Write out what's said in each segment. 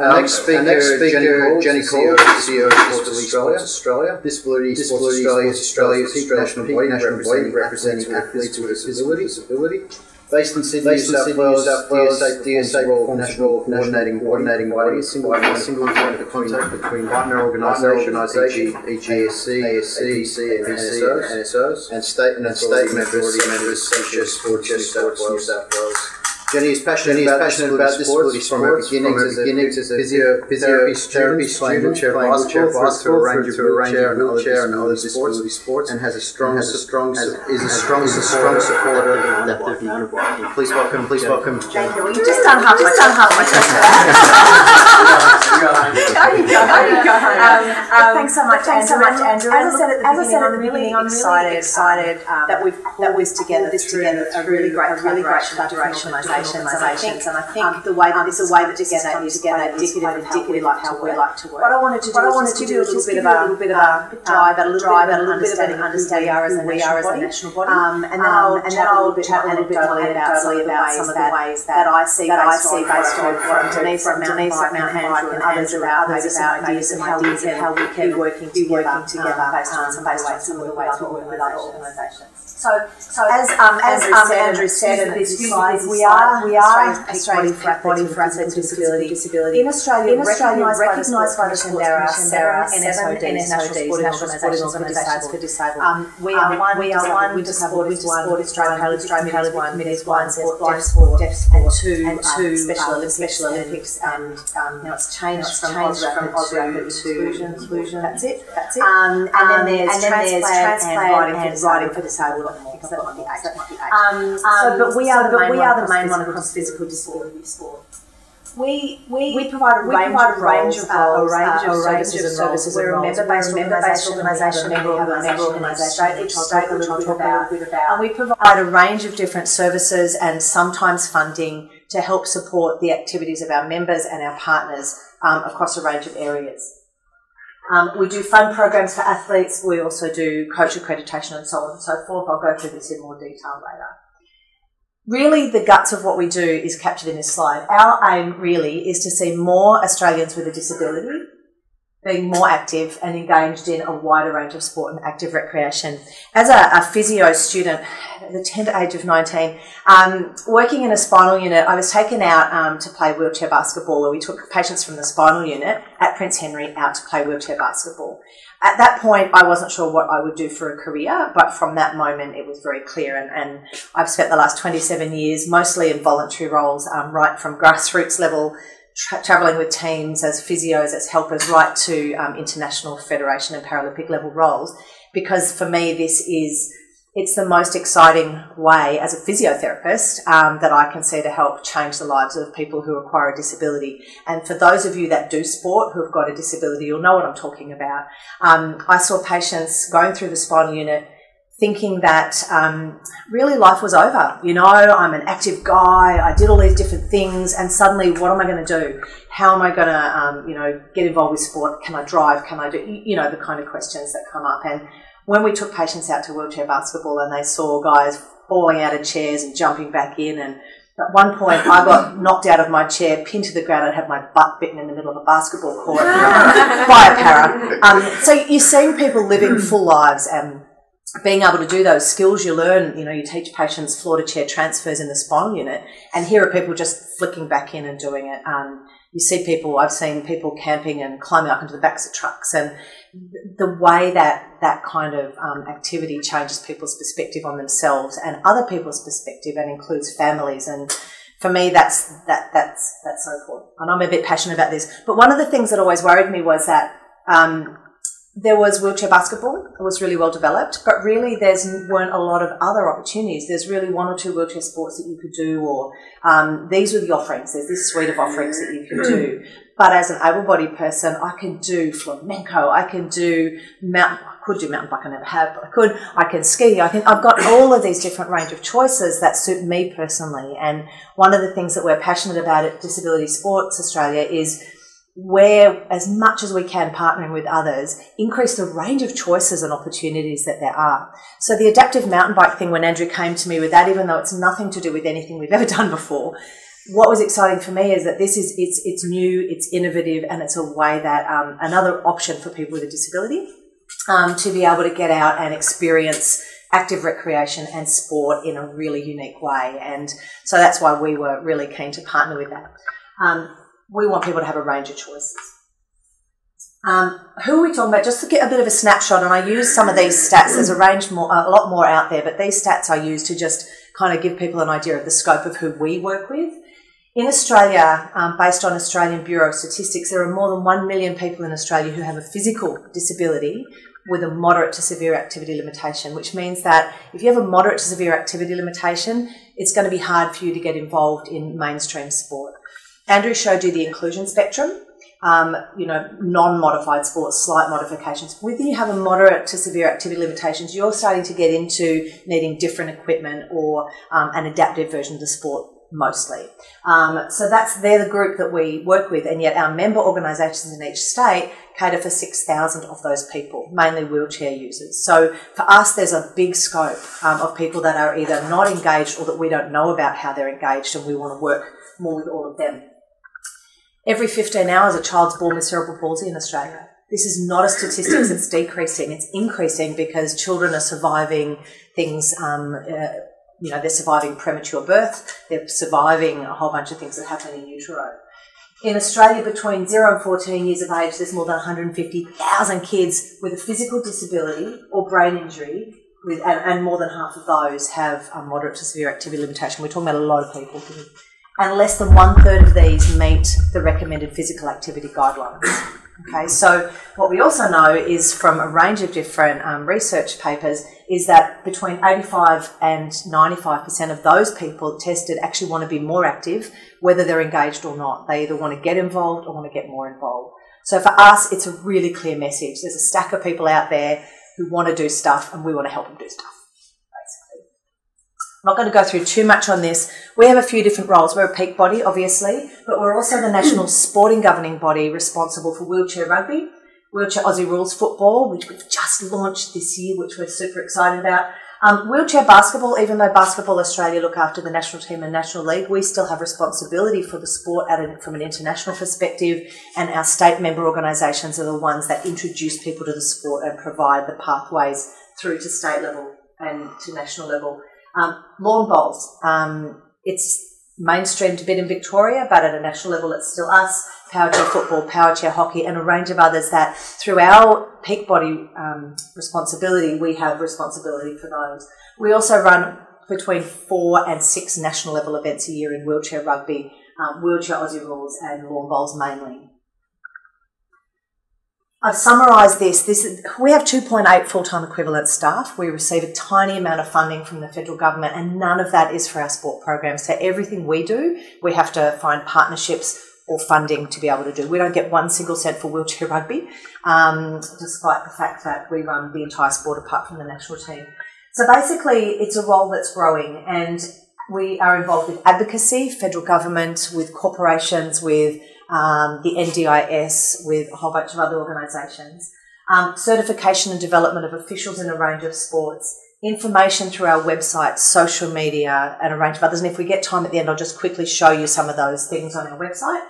Our next speaker, next speaker Jenni Cole, CEO of Sports Australia. Disability Sports Australia is Australia's national body representing, representing athletes with disability. disability. Based in Sydney, Based New South Wales, DSA, national coordinating, coordinating body, single, single point of contact between partner organisation, e.g. ASC, ASC, APC, and NSOs, and state and state members, members such as Sports New South Wales. Jenni is passionate, Jenni is about, passionate about disability from her beginnings, as a, beginnings as a physio, physiotherapy student, playing wheelchair basketball, basketball, a range of wheelchair and wheelchair and other disability sports, and has a strong, has a strong, has, is a strong, is a strong supporter of adaptive youth Please welcome, please welcome. Thank you. Well, you've just done half, just done half my question. Thanks so much, thanks so much, Andrew. As I said at the beginning, I'm really excited, excited that we've that we've together this together a really great, really great collaboration organisations, and I think um, the way that this is a way that together is together indicative, of how we like to work. What I wanted to do, what I wanted to do a little bit of a little bit of a drive, a little bit of a little bit of an understanding of who we are as a national body, um, and then I'll and then I'll chat a little bit anecdotally about some of the ways that I see that I see based on from Denise from Mount Handle and others about others about ideas and how we can how we can be working be working together based on some based on some of the ways we work with other organisations. So, so as um, as Andrew, um, said, Andrew said, this, this, we are we are Australia's peak body for athletes with disability. disability. In Australia, in Australia, recognised by the Commission, there are seven NSODs, national sporting organisations for disabled. Um, we are one. We are one. We support with sport Australia, Australian Paralympic Committees, one sport, deaf sport, and two and two special Olympics, special Olympics, and um, now it's changed from Australian to inclusion. That's it. That's it. Um, and then there's and then transplant and riding for disabled because that might be eight. That might be eight. Um, so, but we are the but main we are the main one across physical disability sport. We, we, we provide a we range, provide of range of roles, a range of, uh, ranges of services. We're a member-based organisation, organisation, member organisation, which I'll talk a little bit about. And we provide a range of different services and sometimes funding to help support the activities of our members and our partners um, across a range of areas. Um, we do fund programs for athletes. We also do coach accreditation and so on and so forth. I'll go through this in more detail later. Really, the guts of what we do is captured in this slide. Our aim really is to see more Australians with a disability being more active and engaged in a wider range of sport and active recreation. As a, a physio student at the tender age of 19, um, working in a spinal unit, I was taken out um, to play wheelchair basketball, where we took patients from the spinal unit at Prince Henry out to play wheelchair basketball. At that point, I wasn't sure what I would do for a career, but from that moment, it was very clear. And, and I've spent the last 27 years mostly in voluntary roles, um, right from grassroots level tra- traveling with teams as physios, as helpers, right to um, international federation and Paralympic level roles. Because for me, this is it's the most exciting way as a physiotherapist um, that I can see to help change the lives of people who acquire a disability. And for those of you that do sport who have got a disability, you'll know what I'm talking about. Um, I saw patients going through the spinal unit thinking that um, really life was over. You know, I'm an active guy, I did all these different things, and suddenly what am I going to do? How am I going to, um, you know, get involved with sport? Can I drive? Can I do, you know, the kind of questions that come up. And when we took patients out to wheelchair basketball and they saw guys falling out of chairs and jumping back in and at one point, I got knocked out of my chair, pinned to the ground, and had my butt bitten in the middle of a basketball court by a para. Um, so you're seeing people living full lives and being able to do those skills you learn, you know, you teach patients floor to chair transfers in the spinal unit, and here are people just flicking back in and doing it. Um, you see people, I've seen people camping and climbing up into the backs of trucks, and the way that that kind of um, activity changes people's perspective on themselves and other people's perspective, and includes families. And for me, that's that that's that's so cool. And I'm a bit passionate about this. But one of the things that always worried me was that. Um, there was wheelchair basketball. It was really well developed, but really there's weren't a lot of other opportunities. There's really one or two wheelchair sports that you could do, or um, these were the offerings. There's this suite of offerings that you can do. But as an able-bodied person, I can do flamenco. I can do mountain. I could do mountain bike. I never have, but I could. I can ski. I can. I've got all of these different range of choices that suit me personally. And one of the things that we're passionate about at Disability Sports Australia is where, as much as we can, partnering with others, increase the range of choices and opportunities that there are. So the adaptive mountain bike thing, when Andrew came to me with that, even though it's nothing to do with anything we've ever done before, what was exciting for me is that this is it's it's new, it's innovative, and it's a way that um, another option for people with a disability um, to be able to get out and experience active recreation and sport in a really unique way. And so that's why we were really keen to partner with that. Um, we want people to have a range of choices. Um, who are we talking about? Just to get a bit of a snapshot, and I use some of these stats. There's a range more, a lot more out there, but these stats I use to just kind of give people an idea of the scope of who we work with. In Australia, um, based on Australian Bureau of Statistics, there are more than 1 million people in Australia who have a physical disability with a moderate to severe activity limitation, which means that if you have a moderate to severe activity limitation, it's going to be hard for you to get involved in mainstream sport. Andrew showed you the inclusion spectrum. Um, you know, non-modified sports, slight modifications. Whether you have a moderate to severe activity limitations, you're starting to get into needing different equipment or um, an adaptive version of the sport mostly. Um, so that's they're the group that we work with, and yet our member organisations in each state cater for six thousand of those people, mainly wheelchair users. So for us, there's a big scope um, of people that are either not engaged or that we don't know about how they're engaged, and we want to work more with all of them. Every 15 hours, a child's born with cerebral palsy in Australia. This is not a statistics that's decreasing; it's increasing because children are surviving things. Um, uh, you know, they're surviving premature birth, they're surviving a whole bunch of things that happen in utero. In Australia, between 0 and 14 years of age, there's more than 150,000 kids with a physical disability or brain injury, with, and, and more than half of those have a moderate to severe activity limitation. We're talking about a lot of people. And less than one third of these meet the recommended physical activity guidelines. Okay, so what we also know is from a range of different um, research papers is that between 85 and 95% of those people tested actually want to be more active, whether they're engaged or not. They either want to get involved or want to get more involved. So for us, it's a really clear message. There's a stack of people out there who want to do stuff and we want to help them do stuff. I'm not going to go through too much on this. We have a few different roles. We're a peak body, obviously, but we're also the national sporting governing body responsible for wheelchair rugby, wheelchair Aussie rules football, which we've just launched this year, which we're super excited about. Um, wheelchair basketball, even though Basketball Australia look after the national team and national league, we still have responsibility for the sport a, from an international perspective, and our state member organisations are the ones that introduce people to the sport and provide the pathways through to state level and to national level. Um, lawn bowls, um, it's mainstreamed a bit in Victoria, but at a national level, it's still us. Power chair football, power chair hockey, and a range of others that, through our peak body um, responsibility, we have responsibility for those. We also run between four and six national level events a year in wheelchair rugby, um, wheelchair Aussie rules, and lawn bowls mainly. I've summarised this. This is, we have 2.8 full-time equivalent staff. We receive a tiny amount of funding from the federal government, and none of that is for our sport programs. So everything we do, we have to find partnerships or funding to be able to do. We don't get one single cent for wheelchair rugby, um, despite the fact that we run the entire sport apart from the national team. So basically, it's a role that's growing, and we are involved with advocacy, federal government, with corporations, with um, the NDIS, with a whole bunch of other organisations. Um, certification and development of officials in a range of sports, information through our website, social media, and a range of others. And if we get time at the end, I'll just quickly show you some of those things on our website.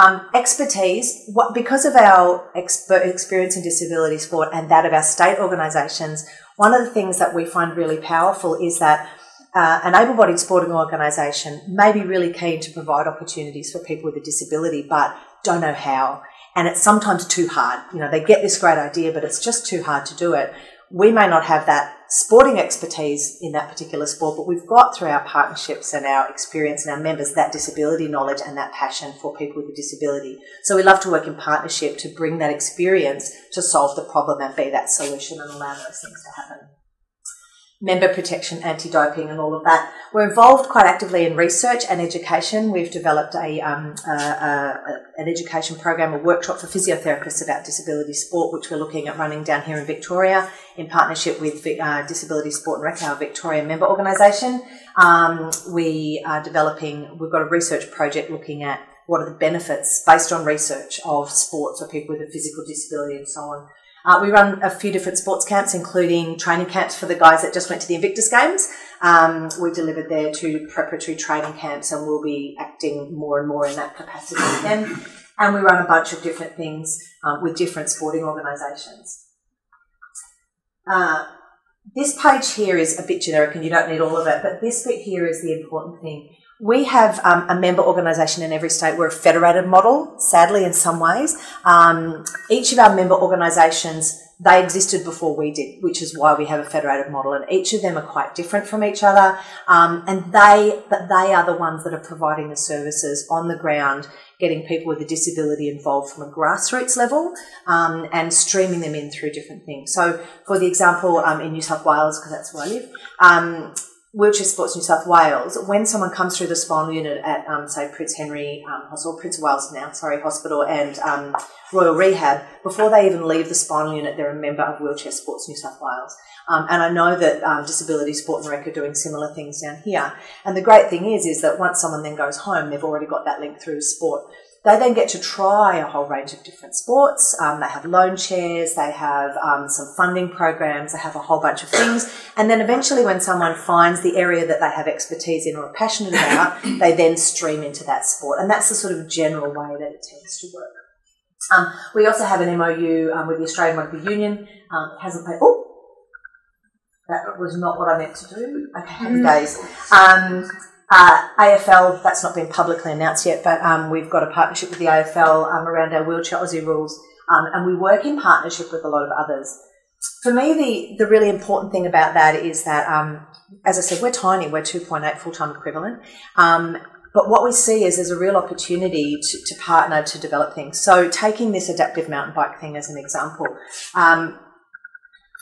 Um, expertise, what, because of our expert experience in disability sport and that of our state organisations, one of the things that we find really powerful is that uh, an able bodied sporting organisation may be really keen to provide opportunities for people with a disability, but don't know how. And it's sometimes too hard. You know, they get this great idea, but it's just too hard to do it. We may not have that sporting expertise in that particular sport, but we've got through our partnerships and our experience and our members that disability knowledge and that passion for people with a disability. So we love to work in partnership to bring that experience to solve the problem and be that solution and allow those things to happen member protection, anti-doping, and all of that. We're involved quite actively in research and education. We've developed a, um, a, a, an education program, a workshop for physiotherapists about disability sport, which we're looking at running down here in Victoria in partnership with uh, Disability Sport and Rec, our Victoria member organisation. Um, we are developing, we've got a research project looking at what are the benefits based on research of sports for people with a physical disability and so on. Uh, we run a few different sports camps, including training camps for the guys that just went to the Invictus Games. Um, we delivered there two preparatory training camps, and we'll be acting more and more in that capacity again. And we run a bunch of different things um, with different sporting organisations. Uh, this page here is a bit generic, and you don't need all of it, but this bit here is the important thing. We have um, a member organisation in every state. We're a federated model, sadly, in some ways. Um, each of our member organisations, they existed before we did, which is why we have a federated model. And each of them are quite different from each other. Um, and they, but they are the ones that are providing the services on the ground, getting people with a disability involved from a grassroots level um, and streaming them in through different things. So, for the example, um, in New South Wales, because that's where I live, um, Wheelchair Sports New South Wales, when someone comes through the spinal unit at, um, say, Prince Henry um, Hospital, Prince of Wales now, sorry, Hospital and um, Royal Rehab, before they even leave the spinal unit, they're a member of Wheelchair Sports New South Wales. Um, and I know that um, Disability Sport and Rec are doing similar things down here. And the great thing is, is that once someone then goes home, they've already got that link through sport. They then get to try a whole range of different sports. Um, they have loan chairs, they have um, some funding programs, they have a whole bunch of things. And then eventually, when someone finds the area that they have expertise in or are passionate about, they then stream into that sport. And that's the sort of general way that it tends to work. Um, we also have an MOU um, with the Australian Rugby Union. Um, hasn't paid. Oh, that was not what I meant to do. Okay, mm. days. Uh, AFL, that's not been publicly announced yet, but um, we've got a partnership with the AFL um, around our wheelchair Aussie rules, um, and we work in partnership with a lot of others. For me, the, the really important thing about that is that, um, as I said, we're tiny, we're 2.8 full time equivalent. Um, but what we see is there's a real opportunity to, to, partner to develop things. So, taking this adaptive mountain bike thing as an example, um,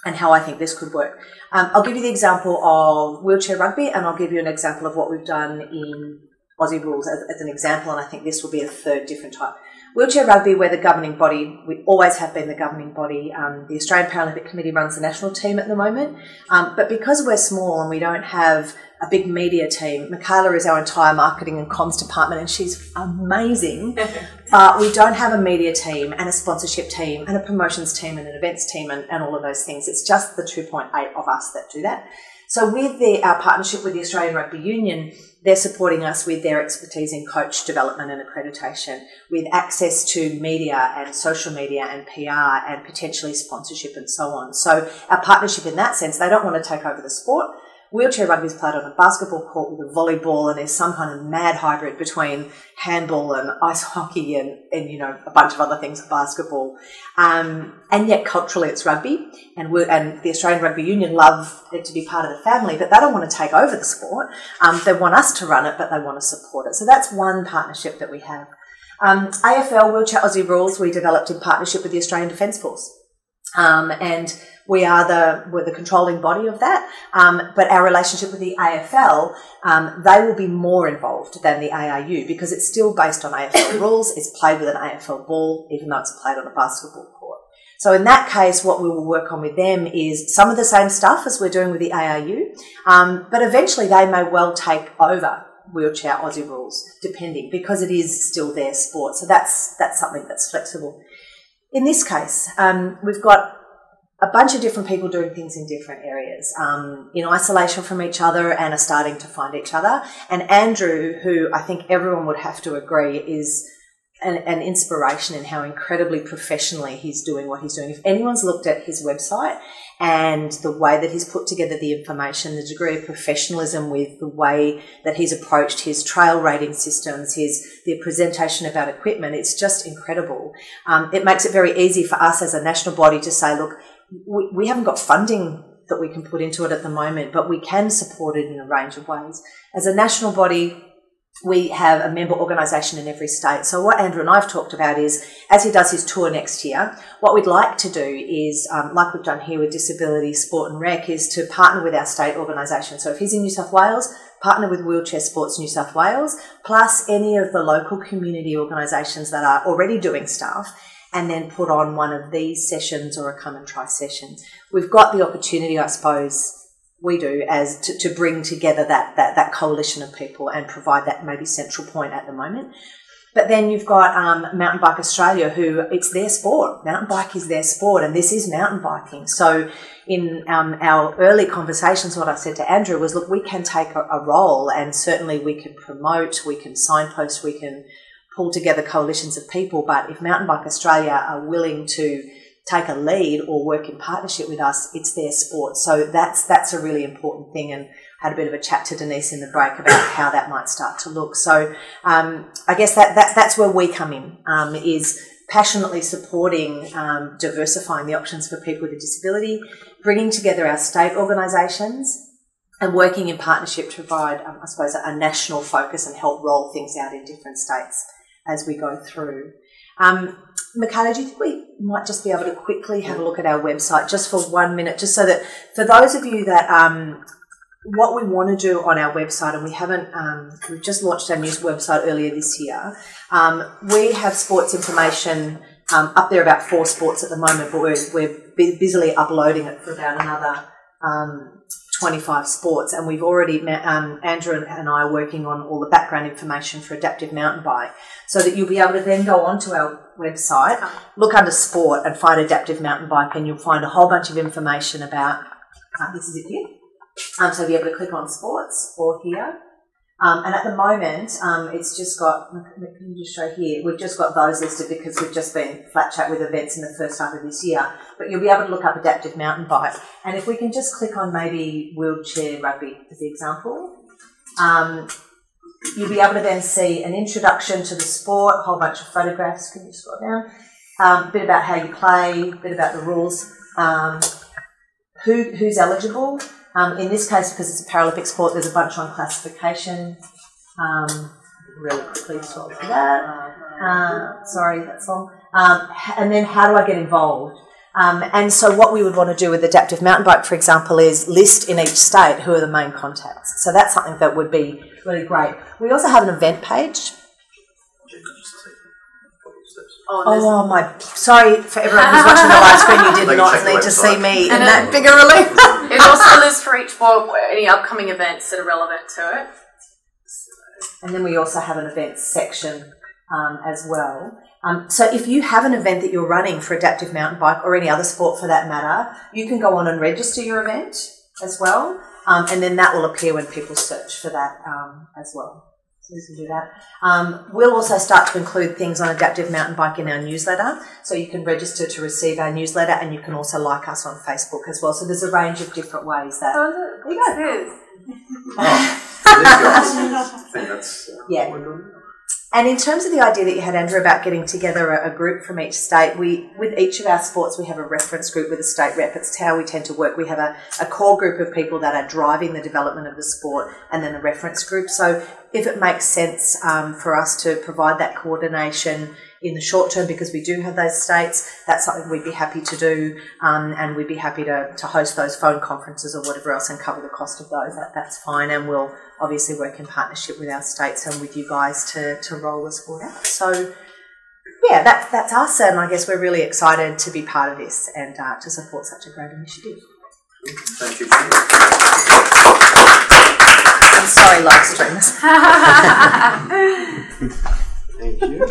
and how I think this could work. Um, I'll give you the example of wheelchair rugby, and I'll give you an example of what we've done in Aussie rules as, as, an example, and I think this will be a third different type. Wheelchair rugby, we're the governing body. We always have been the governing body. Um, the Australian Paralympic Committee runs the national team at the moment, um, but because we're small and we don't have a big media team. Michaela is our entire marketing and comms department, and she's amazing. but we don't have a media team and a sponsorship team and a promotions team and an events team and, and all of those things. It's just the 2.8 of us that do that. So with the, our partnership with the Australian Rugby Union, they're supporting us with their expertise in coach development and accreditation, with access to media and social media and PR and potentially sponsorship and so on. So our partnership in that sense, they don't want to take over the sport wheelchair rugby is played on a basketball court with a volleyball, and there's some kind of mad hybrid between handball and ice hockey and, and you know a bunch of other things, basketball. Um, and yet culturally, it's rugby, and and the Australian Rugby Union love it to be part of the family, but they don't want to take over the sport. Um, they want us to run it, but they want to support it. So that's one partnership that we have. Um, AFL Wheelchair Aussie Rules we developed in partnership with the Australian Defence Force. Um, and we are the we're the controlling body of that. Um, but our relationship with the AFL, um, they will be more involved than the ARU because it's still based on AFL rules. It's played with an AFL ball, even though it's played on a basketball court. So in that case, what we will work on with them is some of the same stuff as we're doing with the ARU, um, but eventually they may well take over wheelchair Aussie rules, depending, because it is still their sport. So that's that's something that's flexible. In this case, um, we've got a bunch of different people doing things in different areas, um, in isolation from each other and are starting to find each other. And Andrew, who I think everyone would have to agree is an, an, inspiration in how incredibly professionally he's doing what he's doing. If anyone's looked at his website and the way that he's put together the information, the degree of professionalism with the way that he's approached his trail rating systems, his the presentation about equipment, it's just incredible. Um, it makes it very easy for us as a national body to say, look, we, we haven't got funding that we can put into it at the moment, but we can support it in a range of ways. As a national body, we have a member organisation in every state. So what Andrew and I have talked about is, as he does his tour next year, what we'd like to do is, um, like we've done here with Disability Sport and Rec, is to partner with our state organisation. So if he's in New South Wales, partner with Wheelchair Sports New South Wales, plus any of the local community organisations that are already doing stuff and then put on one of these sessions or a come and try session. We've got the opportunity, I suppose, we do as to, to bring together that, that that coalition of people and provide that maybe central point at the moment. But then you've got um, Mountain Bike Australia, who it's their sport. Mountain bike is their sport, and this is mountain biking. So, in um, our early conversations, what I said to Andrew was, look, we can take a, a role, and certainly we can promote, we can signpost, we can pull together coalitions of people. But if Mountain Bike Australia are willing to take a lead or work in partnership with us, it's their sport. So that's that's a really important thing. And had a bit of a chat to Denise in the break about how that might start to look. So um, I guess that, that that's where we come in um, is passionately supporting um, diversifying the options for people with a disability, bringing together our state organisations. And working in partnership to provide, um, I suppose, a national focus and help roll things out in different states as we go through. Um, Mikhaila, do you think we might just be able to quickly have a look at our website just for one minute, just so that for those of you that um, what we want to do on our website, and we haven't, um, we've just launched our new website earlier this year. Um, we have sports information um, up there about four sports at the moment, but we're, we're busily uploading it for about another um, 25 sports. And we've already, met, um, Andrew and I are working on all the background information for adaptive mountain bike so that you'll be able to then go onto our website, look under sport and find adaptive mountain bike, and you'll find a whole bunch of information about. Uh, this is it here um, so you'll be able to click on sports or here. Um, and at the moment, um, it's just got, can you just show here? We've just got those listed because we've just been flat chat with events in the first half of this year. But you'll be able to look up adaptive mountain bike. And if we can just click on maybe wheelchair rugby as the example, um, you'll be able to then see an introduction to the sport, a whole bunch of photographs. Can you scroll down? Um, a bit about how you play, a bit about the rules, um, who, who's eligible, um, in this case, because it's a Paralympic sport, there's a bunch on classification. Um, really quickly talk through that. Uh, sorry, that's long. Um, and then how do I get involved? Um, and so, what we would want to do with adaptive mountain bike, for example, is list in each state who are the main contacts. So that's something that would be really great. We also have an event page. Oh, oh, my! Sorry for everyone who's watching the live screen. You did not need to see me and in that bigger relief. it also lists for each board any upcoming events that are relevant to it. And then we also have an events section um, as well. Um, so if you have an event that you're running for adaptive mountain bike or any other sport for that matter, you can go on and register your event as well, um, and then that will appear when people search for that um, as well So we can do that. Um, we'll also start to include things on adaptive mountain bike in our newsletter, so you can register to receive our newsletter, and you can also like us on Facebook as well. So there's a range of different ways that. Oh, look, there yeah. And in terms of the idea that you had, Andrew, about getting together a, a, group from each state, we with each of our sports we have a reference group with a state rep. It's how we tend to work. We have a, a core group of people that are driving the development of the sport, and then a reference group. So if it makes sense um, for us to provide that coordination in the short term because we do have those states, that's something we'd be happy to do, um, and we'd be happy to, to host those phone conferences or whatever else and cover the cost of those. That, that's fine, and we'll obviously work in partnership with our states and with you guys to, to roll this sport out. So, yeah, that, that's us, and I guess we're really excited to be part of this and uh, to support such a great initiative. Thank you. I'm sorry, live streamers. Thank you.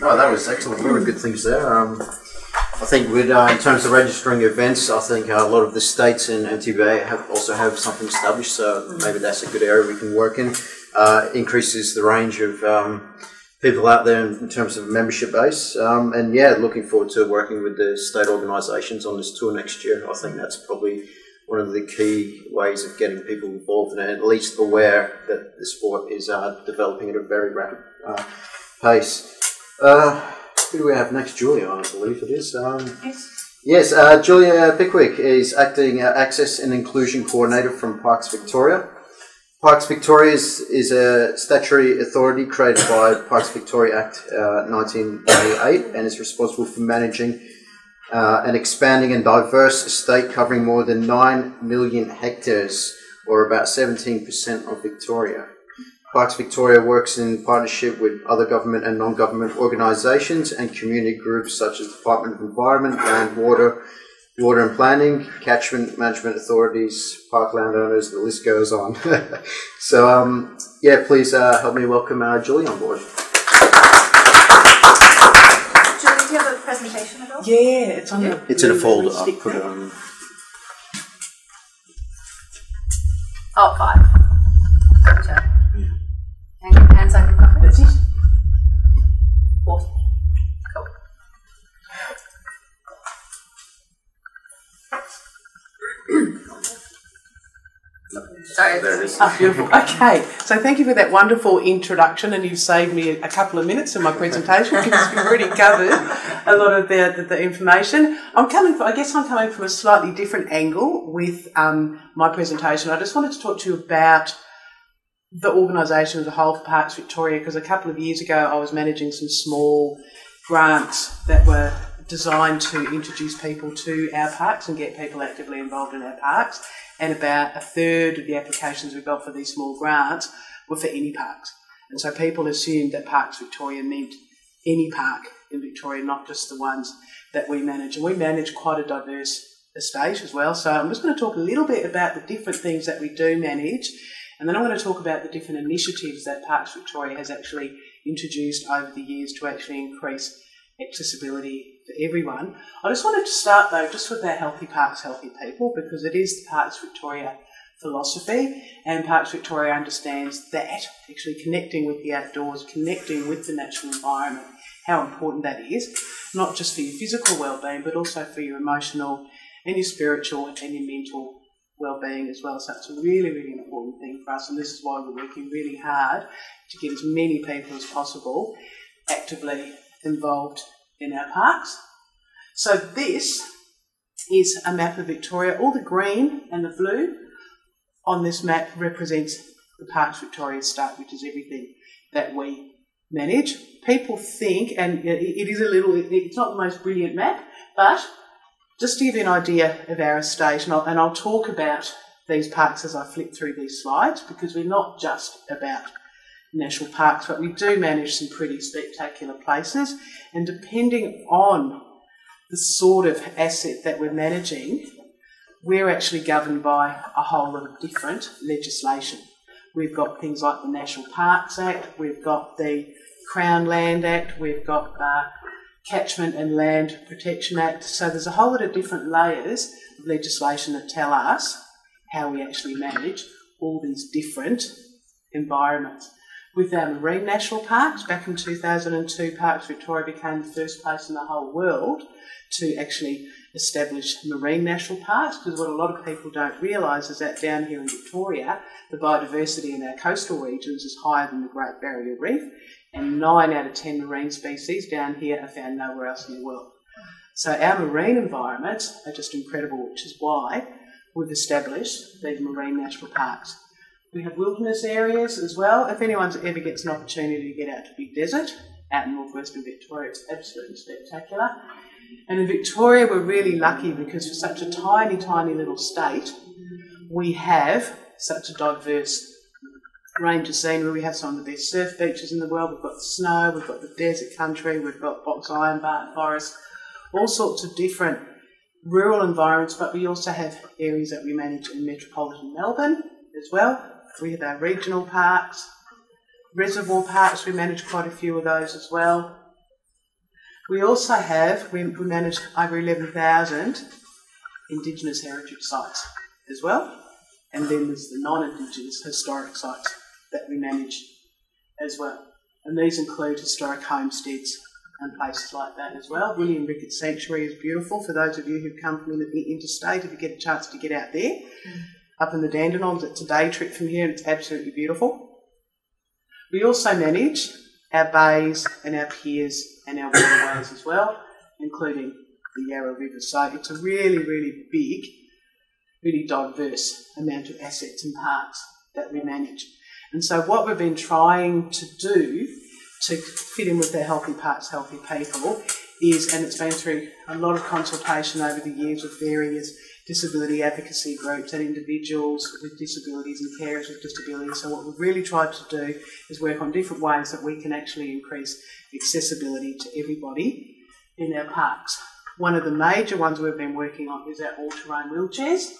No, that was excellent. Very good things there. Um, I think with uh, in terms of registering events, I think uh, a lot of the states in MTBA have also have something established. So maybe that's a good area we can work in. Uh, increases the range of um, people out there in, in, terms of membership base. Um, and yeah, looking forward to working with the state organisations on this tour next year. I think that's probably one of the key ways of getting people involved and at least aware that the sport is uh, developing at a very rapid uh, pace. Uh, who do we have next? Julia, I believe it is. Um, yes. Yes, uh, Julia Pickwick is acting uh, Access and Inclusion Coordinator from Parks Victoria. Parks Victoria is, is a statutory authority created by Parks Victoria Act uh, 1998 and is responsible for managing uh, an expanding and diverse estate covering more than 9 million hectares, or about 17% of Victoria. Parks Victoria works in partnership with other government and non-government organisations and community groups such as Department of Environment, Land, Water, Water and Planning, catchment management authorities, park landowners, the list goes on. so, um, yeah, please uh, help me welcome uh, Julie on board. Yeah, it's on. Yeah. The It's in a folder. ribbon I'll put it there. on. Oh, five. Ah, beautiful. Okay, so thank you for that wonderful introduction, and you've saved me a couple of minutes in my presentation because you've already covered a lot of the, the, the information. I'm coming, from, I guess, I'm coming from a slightly different angle with um, my presentation. I just wanted to talk to you about the organisation as a whole for Parks Victoria because a couple of years ago I was managing some small grants that were designed to introduce people to our parks and get people actively involved in our parks. And about a third of the applications we got for these small grants were for any parks. And so people assumed that Parks Victoria meant any park in Victoria, not just the ones that we manage. And we manage quite a diverse estate as well. So I'm just going to talk a little bit about the different things that we do manage. And then I'm going to talk about the different initiatives that Parks Victoria has actually introduced over the years to actually increase accessibility for everyone. I just wanted to start though just with our Healthy Parks, Healthy People because it is the Parks Victoria philosophy and Parks Victoria understands that actually connecting with the outdoors, connecting with the natural environment, how important that is, not just for your physical well-being but also for your emotional and your spiritual and your mental well-being as well. So it's a really, really important thing for us, and this is why we're working really hard to get as many people as possible actively involved in our parks. So this is a map of Victoria. All the green and the blue on this map represents the Parks Victoria state, which is everything that we manage. People think, and it is a little, it's not the most brilliant map, but just to give you an idea of our estate, and I'll, and I'll talk about these parks as I flip through these slides because we're not just about national parks, but we do manage some pretty spectacular places. And depending on the sort of asset that we're managing, we're actually governed by a whole lot of different legislation. We've got things like the National Parks Act, we've got the Crown Land Act, we've got the Catchment and Land Protection Act. So there's a whole lot of different layers of legislation that tell us how we actually manage all these different environments. With um, our marine national parks, back in 2002, Parks Victoria became the first place in the whole world to actually establish marine national parks because what a lot of people don't realise is that down here in Victoria, the biodiversity in our coastal regions is higher than the Great Barrier Reef, and nine out of ten marine species down here are found nowhere else in the world. So our marine environments are just incredible, which is why we've established these marine national parks. We have wilderness areas as well. If anyone ever gets an opportunity to get out to Big Desert, out in northwestern Victoria, it's absolutely spectacular. And in Victoria, we're really lucky because for such a tiny, tiny little state, we have such a diverse range of scenery. We have some of the best surf beaches in the world. We've got the snow, we've got the desert country, we've got box ironbark forest, all sorts of different rural environments, but we also have areas that we manage in metropolitan Melbourne as well. We have our regional parks, reservoir parks, we manage quite a few of those as well. We also have, we, we manage over 11,000 Indigenous heritage sites as well. And then there's the non Indigenous historic sites that we manage as well. And these include historic homesteads and places like that as well. William Ricketts Sanctuary is beautiful for those of you who've come from the interstate, if you get a chance to get out there. Up in the Dandenongs, it's a day trip from here and it's absolutely beautiful. We also manage our bays and our piers and our waterways as well, including the Yarra River. So it's a really, really big, really diverse amount of assets and parks that we manage. And so what we've been trying to do to fit in with their healthy parks, healthy people is, and it's been through a lot of consultation over the years with various disability advocacy groups and individuals with disabilities and carers with disabilities. So what we've really tried to do is work on different ways that we can actually increase accessibility to everybody in our parks. One of the major ones we've been working on is our all-terrain wheelchairs.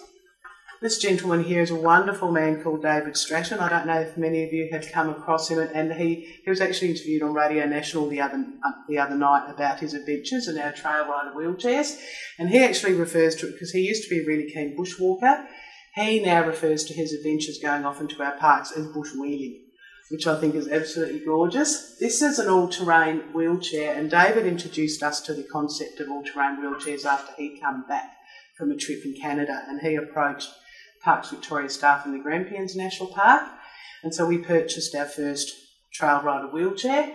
This gentleman here is a wonderful man called David Stratton. I don't know if many of you have come across him, and he, he was actually interviewed on Radio National the other uh, the other night about his adventures in our trail rider wheelchairs, and he actually refers to it because he used to be a really keen bushwalker. He now refers to his adventures going off into our parks as bushwheeling which I think is absolutely gorgeous. This is an all terrain wheelchair, and David introduced us to the concept of all terrain wheelchairs after he come back from a trip in Canada and he approached Parks Victoria staff in the Grampians National Park. And so we purchased our first trail rider wheelchair.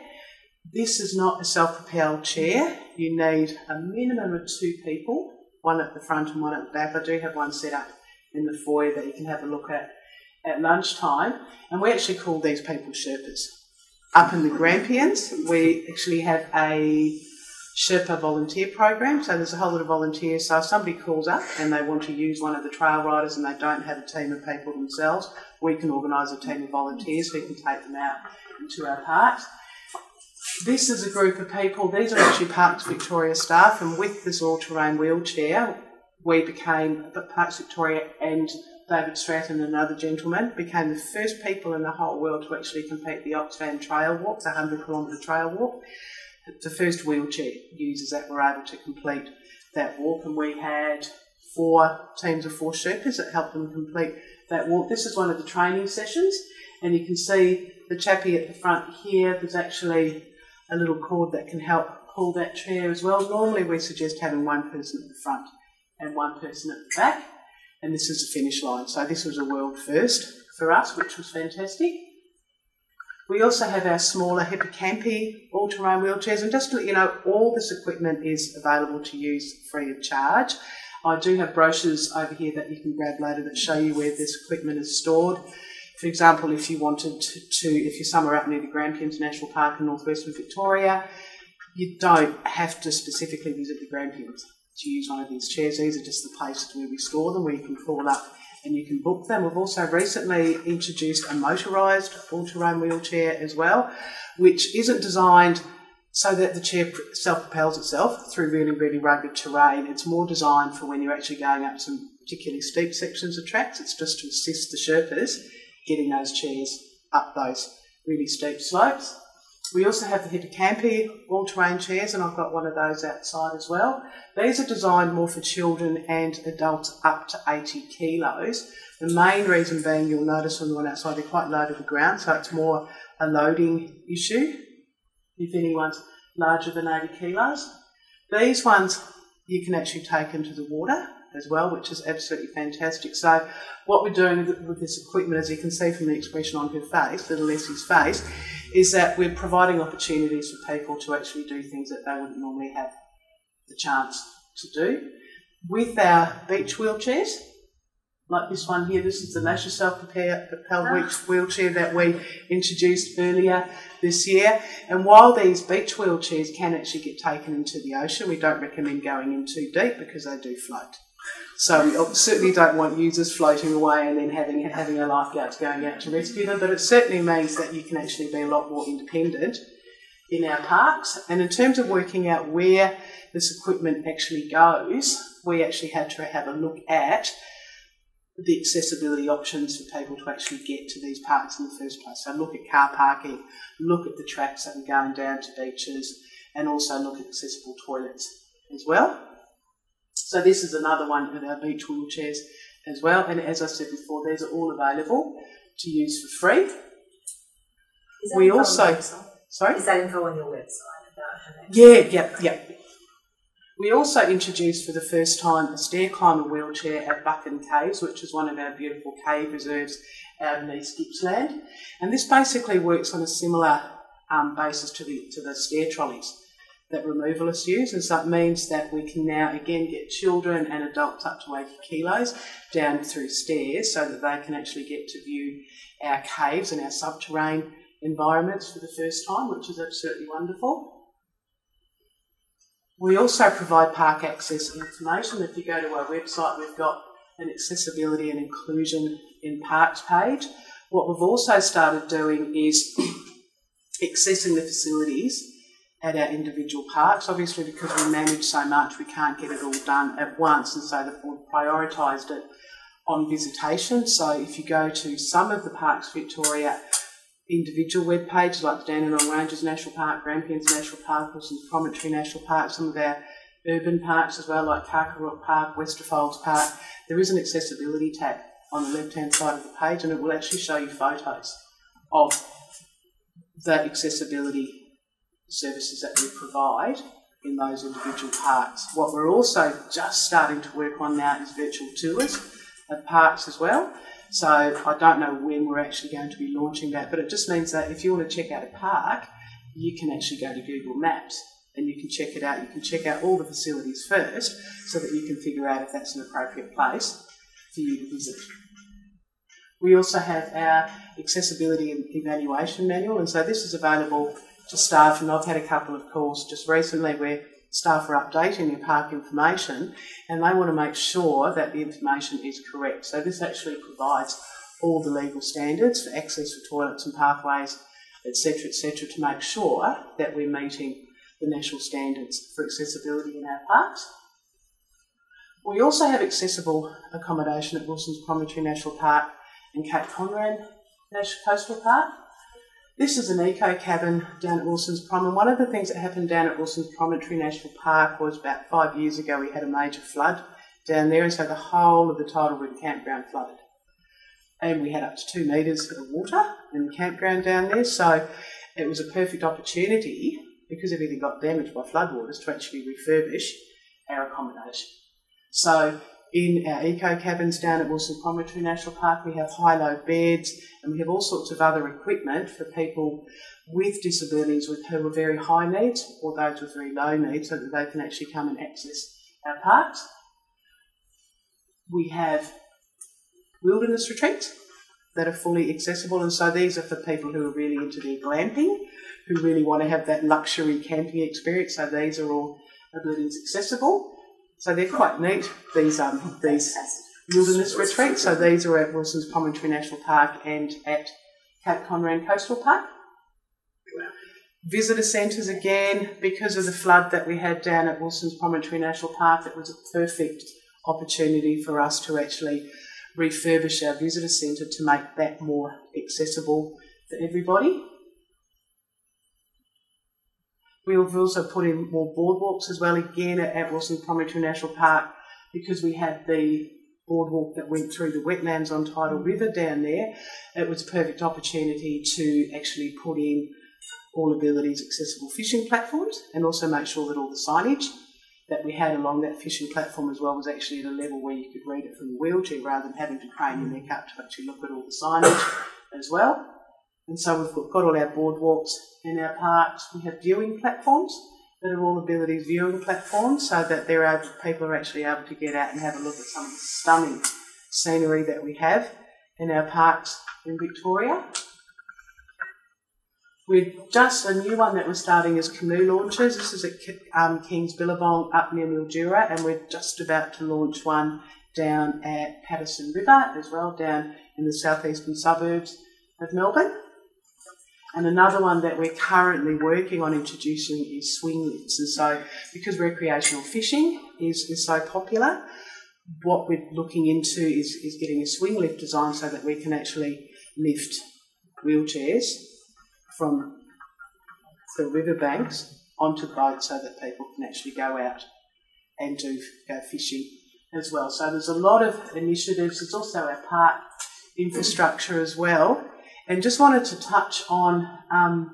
This is not a self propelled chair. You need a minimum of two people, one at the front and one at the back. I do have one set up in the foyer that you can have a look at at lunchtime, and we actually call these people Sherpas. Up in the Grampians, we actually have a Sherpa volunteer program. So there's a whole lot of volunteers. So if somebody calls up and they want to use one of the trail riders and they don't have a team of people themselves, we can organise a team of volunteers who can take them out into our parks. This is a group of people, these are actually Parks Victoria staff, and with this all terrain wheelchair, we became, Parks Victoria and David Stratton and another gentleman became the first people in the whole world to actually complete the Oxfam Trail Walk, the 100 kilometre trail walk. The first wheelchair users that were able to complete that walk, and we had four teams of four Sherpas that helped them complete that walk. This is one of the training sessions, and you can see the chappie at the front here. There's actually a little cord that can help pull that chair as well. Normally, we suggest having one person at the front and one person at the back and this is the finish line. So this was a world first for us, which was fantastic. We also have our smaller Hippocampe all-terrain wheelchairs, and just to let you know, all this equipment is available to use free of charge. I do have brochures over here that you can grab later that show you where this equipment is stored. For example, if you wanted to, if you're somewhere up near the Grampians National Park in northwestern Victoria, you don't have to specifically visit the Grampians to use one of these chairs. These are just the places where we store them, where you can call up and you can book them. We've also recently introduced a motorised all-terrain wheelchair as well, which isn't designed so that the chair self-propels itself through really, really rugged terrain. It's more designed for when you're actually going up some particularly steep sections of tracks. It's just to assist the Sherpas getting those chairs up those really steep slopes. We also have the Hippocampe all-terrain chairs, and I've got one of those outside as well. These are designed more for children and adults up to 80 kilos. The main reason being, you'll notice the one outside, they're quite low to the ground, so it's more a loading issue if anyone's larger than 80 kilos. These ones you can actually take into the water as well, which is absolutely fantastic. So, what we're doing with this equipment, as you can see from the expression on her face, little Leslie's face, is that we're providing opportunities for people to actually do things that they wouldn't normally have the chance to do. With our beach wheelchairs, like this one here, this is the Lasher self propelled ah. wheelchair that we introduced earlier this year. And while these beach wheelchairs can actually get taken into the ocean, we don't recommend going in too deep because they do float. So we certainly don't want users floating away and then having having a lifeguard going out to rescue them. But it certainly means that you can actually be a lot more independent in our parks. And in terms of working out where this equipment actually goes, we actually had to have a look at the accessibility options for people to actually get to these parks in the first place. So look at car parking, look at the tracks that are going down to beaches, and also look at accessible toilets as well. So this is another one of our beach wheelchairs as well. And as I said before, these are all available to use for free. we also sorry. Is that info on your website Yeah, yeah, yeah. We also introduced for the first time a stair climber wheelchair at Buchan Caves, which is one of our beautiful cave reserves out in East Gippsland. And this basically works on a similar um, basis to the to the stair trolleys that removalists use, and so it means that we can now again get children and adults up to 80 kilos down through stairs so that they can actually get to view our caves and our subterranean environments for the first time, which is absolutely wonderful. We also provide park access information. If you go to our website, we've got an accessibility and inclusion in parks page. What we've also started doing is accessing the facilities at our individual parks. Obviously, because we manage so much, we can't get it all done at once, and so we've prioritised it on visitation. So if you go to some of the parks Victoria individual web pages like the Dandenong Ranges National Park, Grampians National Park, Wilson's Promontory National Park, some of our urban parks as well like Karkarook Park, Westerfolds Park, there is an accessibility tab on the left hand side of the page and it will actually show you photos of the accessibility services that we provide in those individual parks. What we're also just starting to work on now is virtual tours of parks as well. So I don't know when we're actually going to be launching that, but it just means that if you want to check out a park, you can actually go to Google Maps and you can check it out. You can check out all the facilities first so that you can figure out if that's an appropriate place for you to visit. We also have our accessibility evaluation manual, and so this is available to staff. And I've had a couple of calls just recently where staff are updating their park information and they want to make sure that the information is correct. So this actually provides all the legal standards for access for toilets and pathways, etc., etc., to make sure that we're meeting the national standards for accessibility in our parks. We also have accessible accommodation at Wilson's Promontory National Park and Cape Conran National Coastal Park. This is an eco cabin down at Wilson's Prom, and one of the things that happened down at Wilson's Promontory National Park was about five years ago we had a major flood down there, and so the whole of the tidal river campground flooded. And we had up to two metres of water in the campground down there, so it was a perfect opportunity because everything got damaged by floodwaters to actually refurbish our accommodation. So in our eco cabins down at Wilson Promontory National Park, we have high low beds and we have all sorts of other equipment for people with disabilities with who are very high needs or those with very low needs so that they can actually come and access our parks. We have wilderness retreats that are fully accessible, and so these are for people who are really into their glamping, who really want to have that luxury camping experience. So these are all abilities accessible. So they're quite neat. These um these wilderness retreats. So these are at Wilson's Promontory National Park and at Cape Conran Coastal Park. Visitor centres again, because of the flood that we had down at Wilson's Promontory National Park, it was a perfect opportunity for us to actually refurbish our visitor centre to make that more accessible for everybody. We've also put in more boardwalks as well, again at Wilson Promontory National Park, because we had the boardwalk that went through the wetlands on Tidal River down there. It was a perfect opportunity to actually put in all abilities accessible fishing platforms and also make sure that all the signage that we had along that fishing platform as well was actually at a level where you could read it from the wheelchair rather than having to crane your neck up to actually look at all the signage as well. And so we've got all our boardwalks in our parks. We have viewing platforms that are all abilities viewing platforms so that they're able, people are actually able to get out and have a look at some of the stunning scenery that we have in our parks in Victoria. We're just a new one that we're starting as canoe launches. This is at um, Kings Billabong up near Mildura, and we're just about to launch one down at Patterson River as well, down in the southeastern suburbs of Melbourne. And another one that we're currently working on introducing is swing lifts. And so, because recreational fishing is, is so popular, what we're looking into is, is getting a swing lift design so that we can actually lift wheelchairs from the riverbanks onto boats so that people can actually go out and do go fishing as well. So there's a lot of initiatives. There's also our park infrastructure as well and just wanted to touch on, um,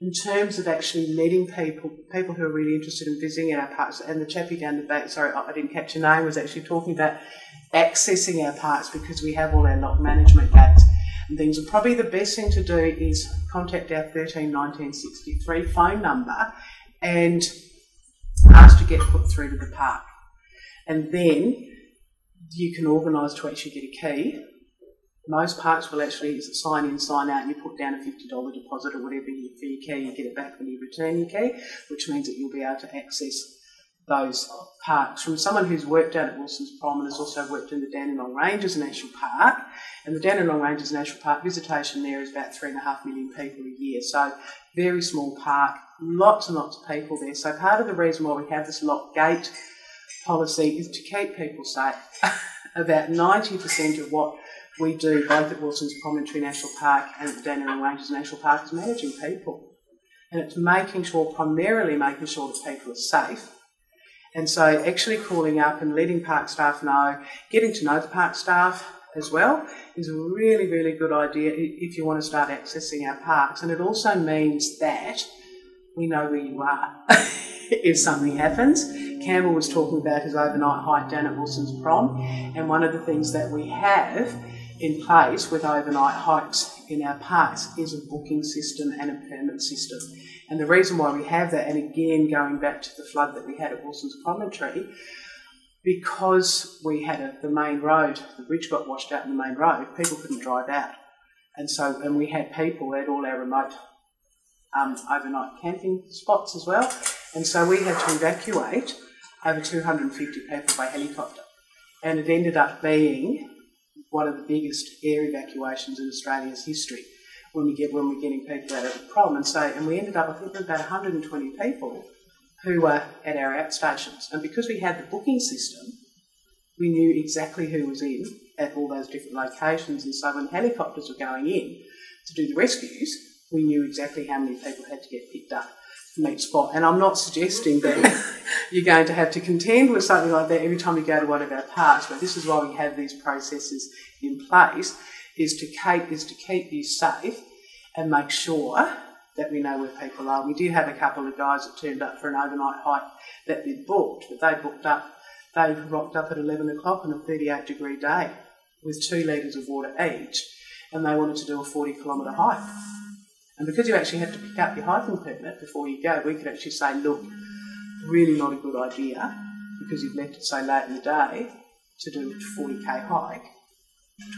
in terms of actually letting people, people who are really interested in visiting our parks, and the chappie down the back, sorry, I didn't catch your name, was actually talking about accessing our parks because we have all our lock management gates and things. And probably the best thing to do is contact our 131963 phone number and ask to get put through to the park. And then you can organise to actually get a key most parks will actually sign in, sign out, and you put down a $50 deposit or whatever you for your key, you get it back when you return your key, which means that you'll be able to access those parks. From someone who's worked out at Wilson's Prom and has also worked in the Dandenong Ranges National Park, and the Dandenong Ranges National Park visitation there is about three and a half million people a year. So very small park, lots and lots of people there. So part of the reason why we have this lock gate policy is to keep people safe. About 90% of what we do both at Wilson's Promontory National Park and at the Dandenong Ranges National Park is managing people. And it's making sure, primarily making sure that people are safe. And so actually calling up and letting park staff know, getting to know the park staff as well is a really, really good idea if you want to start accessing our parks. And it also means that we know where you are if something happens. Campbell was talking about his overnight hike down at Wilson's Prom, and one of the things that we have in place with overnight hikes in our parks is a booking system and a permit system. And the reason why we have that, and again going back to the flood that we had at Wilson's Promontory, because we had a, the main road, the bridge got washed out in the main road, people couldn't drive out. And so, and we had people at all our remote um, overnight camping spots as well. And so we had to evacuate over 250 people by helicopter. And it ended up being one of the biggest air evacuations in Australia's history when we get when we're getting people out of the problem. And so and we ended up I think with about 120 people who were at our outstations. And because we had the booking system, we knew exactly who was in at all those different locations. And so when helicopters were going in to do the rescues, we knew exactly how many people had to get picked up each spot. And I'm not suggesting that you're going to have to contend with something like that every time you go to one of our parks, but this is why we have these processes in place, is to keep, is to keep you safe and make sure that we know where people are. We did have a couple of guys that turned up for an overnight hike that they'd booked, but they booked up, they rocked up at 11 o'clock on a 38 degree day with two litres of water each, and they wanted to do a 40 kilometre hike. And because you actually have to pick up your hiking permit before you go, we could actually say, look, really not a good idea because you've left it so late in the day to do a 40k hike,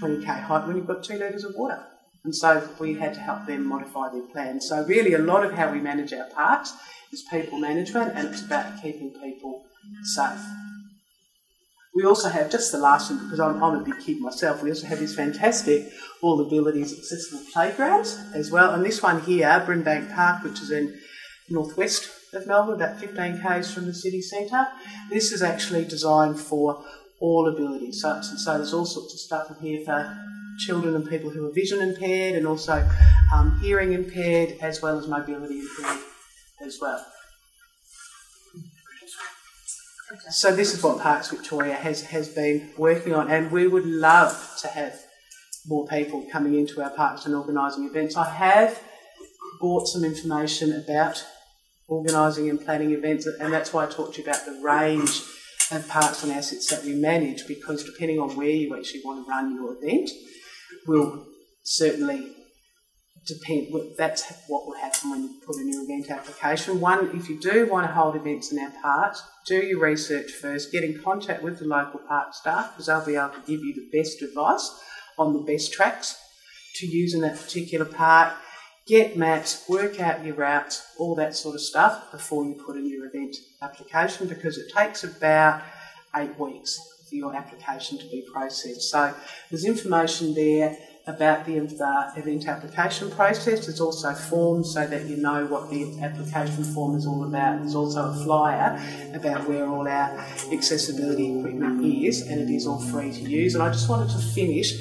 20k hike when you've got two litres of water. And so we had to help them modify their plans. So, really, a lot of how we manage our parks is people management and it's about keeping people safe. We also have, just the last one, because I'm, I'm a big kid myself, we also have this fantastic all abilities accessible playgrounds as well. And this one here, Brimbank Park, which is in northwest of Melbourne, about 15 k's from the city centre. This is actually designed for all abilities. So, so there's all sorts of stuff in here for children and people who are vision impaired and also um, hearing impaired as well as mobility impaired as well. So this is what Parks Victoria has, has been working on and we would love to have more people coming into our parks and organising events. I have bought some information about organising and planning events and that's why I talked to you about the range of parks and assets that we manage because depending on where you actually want to run your event, we'll certainly depend. That's what will happen when you put a new event application. One, if you do want to hold events in our parks, do your research first. Get in contact with the local park staff because they'll be able to give you the best advice on the best tracks to use in that particular park. Get maps, work out your routes, all that sort of stuff before you put a new event application because it takes about eight weeks for your application to be processed. So there's information there about the, the event application process. There's also forms so that you know what the application form is all about. There's also a flyer about where all our accessibility equipment is, and it is all free to use. And I just wanted to finish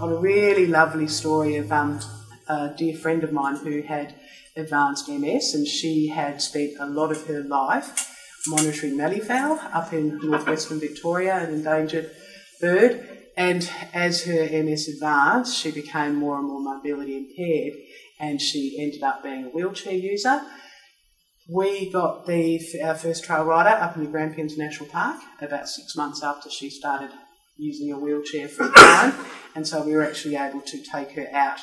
on a really lovely story of um, a dear friend of mine who had advanced MS, and she had spent a lot of her life monitoring malleefowl up in northwestern Victoria, an endangered bird. And as her MS advanced, she became more and more mobility impaired and she ended up being a wheelchair user. We got the, our first trail rider up in the Grampians National Park about six months after she started using a wheelchair full time, and so we were actually able to take her out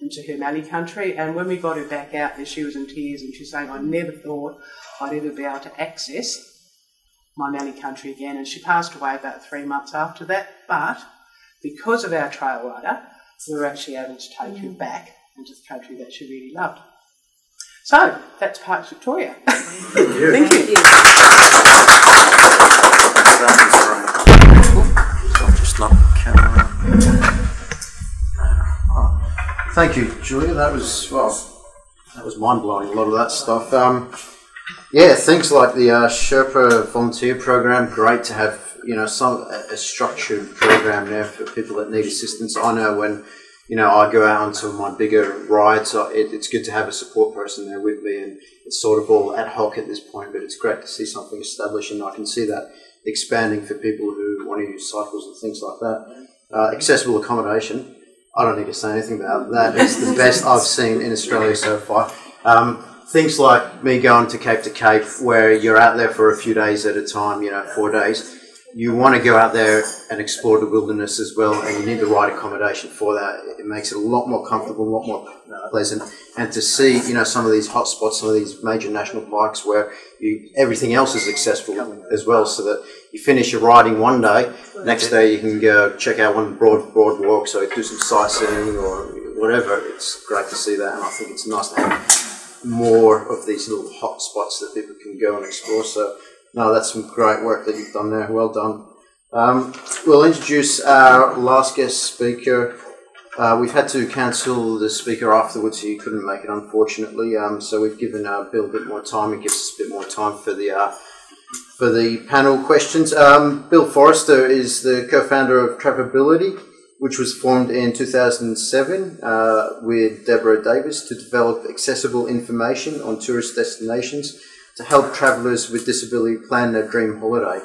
into her Mallee country. And when we got her back out there, she was in tears and she's saying, I never thought I'd ever be able to access my Mallee country again. And she passed away about three months after that. But because of our trail rider, we were actually able to take her back into the country that she really loved. So that's Parks Victoria. Thank you. Thank you. Just knock the camera. Thank you, Julia. That was well, that was mind blowing. A lot of that stuff. Um, Yeah, things like the uh, Sherpa volunteer program, great to have you know some a structured program there for people that need assistance. I know when you know I go out onto my bigger rides, it, it's good to have a support person there with me, and it's sort of all ad hoc at this point. But it's great to see something established, and I can see that expanding for people who want to use cycles and things like that. Uh, accessible accommodation. I don't need to say anything about that. It's the best I've seen in Australia so far. Um, things like me going to Cape to Cape, where you're out there for a few days at a time, you know, four days. You want to go out there and explore the wilderness as well, and you need the right accommodation for that. It makes it a lot more comfortable, a lot more pleasant, and to see, you know, some of these hot spots, some of these major national parks where you, everything else is accessible as well, so that you finish your riding one day, next day you can go check out one broad broad walk, so do some sightseeing or whatever. It's great to see that, and I think it's nice to have more of these little hot spots that people can go and explore. So, no, that's some great work that you've done there. Well done. Um, we'll introduce our last guest speaker. Uh, we've had to cancel the speaker afterwards. He couldn't make it, unfortunately. Um, so we've given uh, Bill a bit more time. It gives us a bit more time for the uh, for the panel questions. Um, Bill Forrester is the co-founder of Travability which was formed in 2007 uh, with Deborah Davis to develop accessible information on tourist destinations to help travellers with disability plan their dream holiday.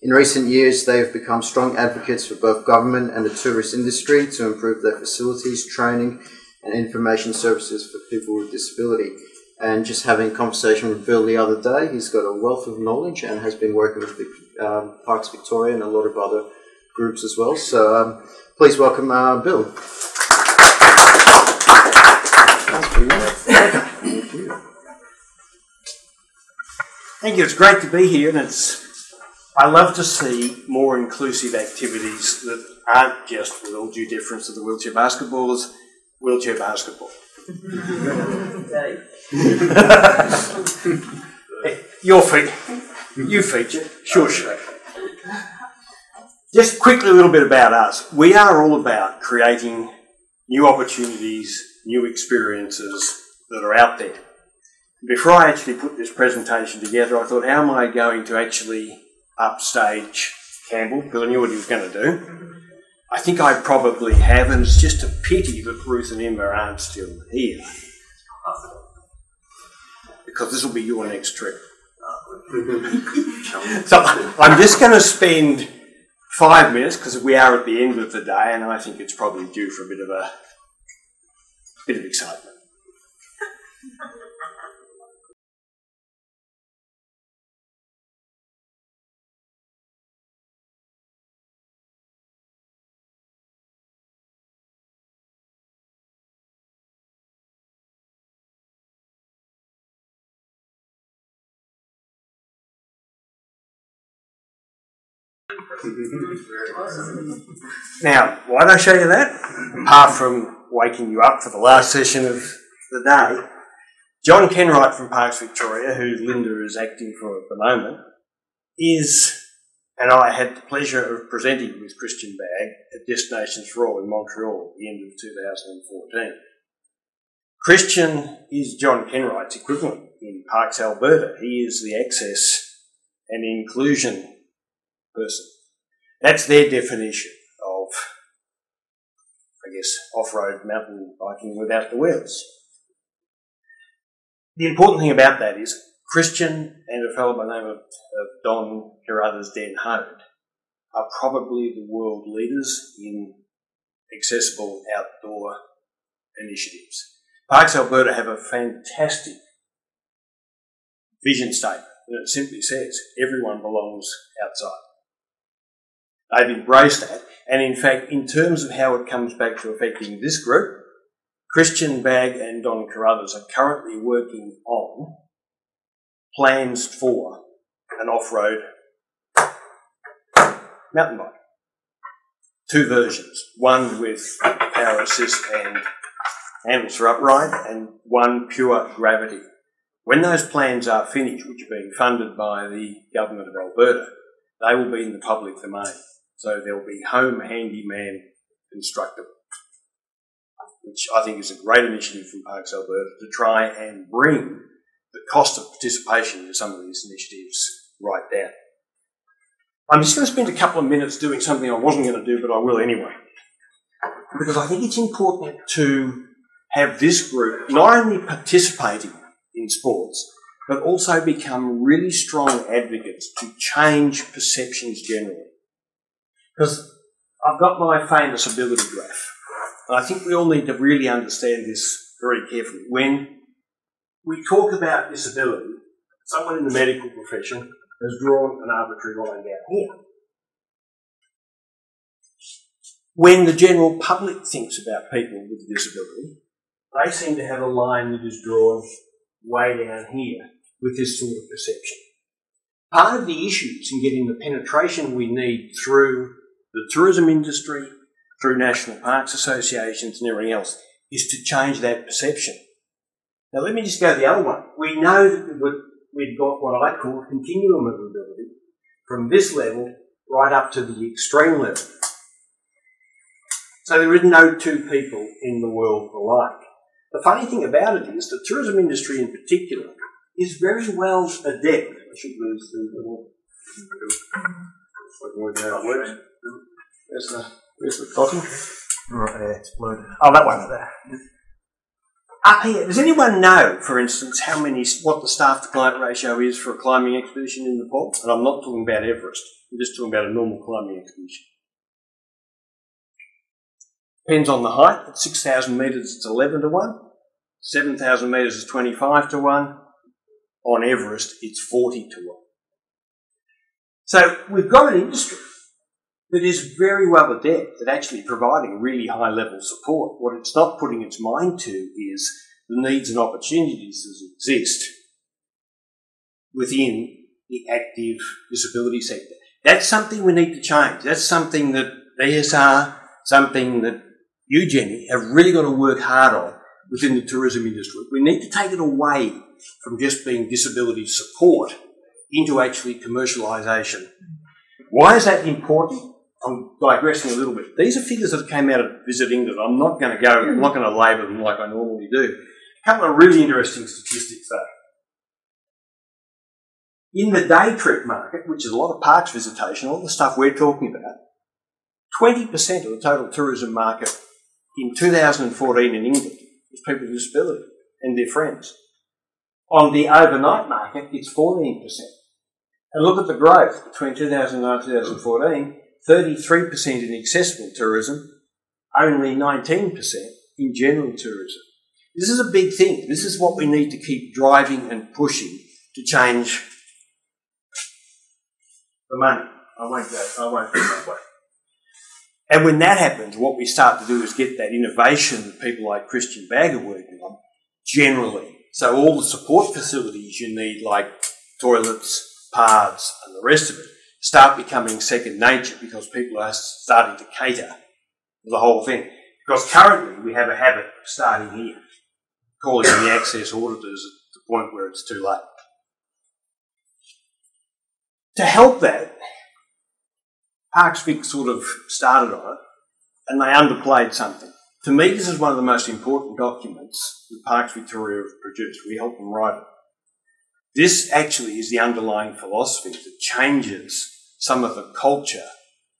In recent years, they have become strong advocates for both government and the tourist industry to improve their facilities, training, and information services for people with disability. And just having a conversation with Bill the other day, he's got a wealth of knowledge and has been working with um, Parks Victoria and a lot of other groups as well. So um, Please welcome uh, Bill. Thank you. It's great to be here, and it's. I love to see more inclusive activities that aren't just, with all due deference to the wheelchair basketballers, wheelchair basketball. Your feet, you feature, sure, sure. Just quickly, a little bit about us. We are all about creating new opportunities, new experiences that are out there. Before I actually put this presentation together, I thought, how am I going to actually upstage Campbell? Because I knew what he was going to do. I think I probably have, and it's just a pity that Ruth and Emma aren't still here. Because this will be your next trip. so I'm just going to spend five minutes because we are at the end of the day, and I think it's probably due for a bit of a bit of excitement. Now, why did I show you that? Apart from waking you up for the last session of the day, John Kenwright from Parks Victoria, who Linda is acting for at the moment, is, and I had the pleasure of presenting with Christian Bagg at Destinations for All in Montreal at the end of 2014. Christian is John Kenwright's equivalent in Parks Alberta. He is the access and inclusion person. That's their definition of, I guess, off-road mountain biking without the wheels. The important thing about that is Christian and a fellow by the name of, of Don Carruthers Den Hoed are probably the world leaders in accessible outdoor initiatives. Parks Alberta have a fantastic vision statement, and it simply says everyone belongs outside. They've embraced that. And in fact, in terms of how it comes back to affecting this group, Christian Bagg and Don Carruthers are currently working on plans for an off-road mountain bike. Two versions, one with power assist and handles for upright and one pure gravity. When those plans are finished, which are being funded by the Government of Alberta, they will be in the public domain. So there'll be home handyman instructor, which I think is a great initiative from Parks Alberta to try and bring the cost of participation in some of these initiatives right down. I'm just going to spend a couple of minutes doing something I wasn't going to do, but I will anyway. Because I think it's important to have this group not only participating in sports, but also become really strong advocates to change perceptions generally. Because I've got my famous ability graph. And I think we all need to really understand this very carefully. When we talk about disability, someone in the medical profession has drawn an arbitrary line down here. When the general public thinks about people with disability, they seem to have a line that is drawn way down here with this sort of perception. Part of the issues in getting the penetration we need through the tourism industry, through national parks associations and everything else, is to change that perception. Now let me just go the other one. We know that we've got what I call continuum of ability from this level right up to the extreme level. So there is no two people in the world alike. The funny thing about it is the tourism industry in particular is very well adept. I should lose the little. Where's the, where's the bottom? Right there, it's. Oh, that one there. Up here, does anyone know, for instance, how many, what the staff to client ratio is for a climbing expedition in Nepal? And I'm not talking about Everest. I'm just talking about a normal climbing expedition. Depends on the height. At 6,000 metres, it's 11 to 1. 7,000 metres is 25 to 1. On Everest, it's 40 to 1. So we've got an industry that is very well adept at actually providing really high level support. What it's not putting its mind to is the needs and opportunities that exist within the active disability sector. That's something we need to change. That's something that ESR, something that you, Jenni, have really got to work hard on within the tourism industry. We need to take it away from just being disability support into actually commercialisation. Why is that important? I'm digressing a little bit. These are figures that came out of Visit England. I'm not going to go, I'm not going to labour them like I normally do. A couple of really interesting statistics though. In the day trip market, which is a lot of parks visitation, all the stuff we're talking about, 20% of the total tourism market in 2014 in England was people with disability and their friends. On the overnight market, it's 14%. And look at the growth between 2009 and 2014 33% in accessible tourism, only 19% in general tourism. This is a big thing. This is what we need to keep driving and pushing to change the money. I won't go, I won't go that way. And when that happens, what we start to do is get that innovation that people like Christian Bagg are working on generally. So all the support facilities you need, like toilets, paths, and the rest of it, start becoming second nature because people are starting to cater for the whole thing. Because currently we have a habit of starting here, calling the access auditors at the point where it's too late. To help that, Parks Vic sort of started on it and they underplayed something. To me, this is one of the most important documents that Parks Victoria have produced. We helped them write it. This actually is the underlying philosophy that changes some of the culture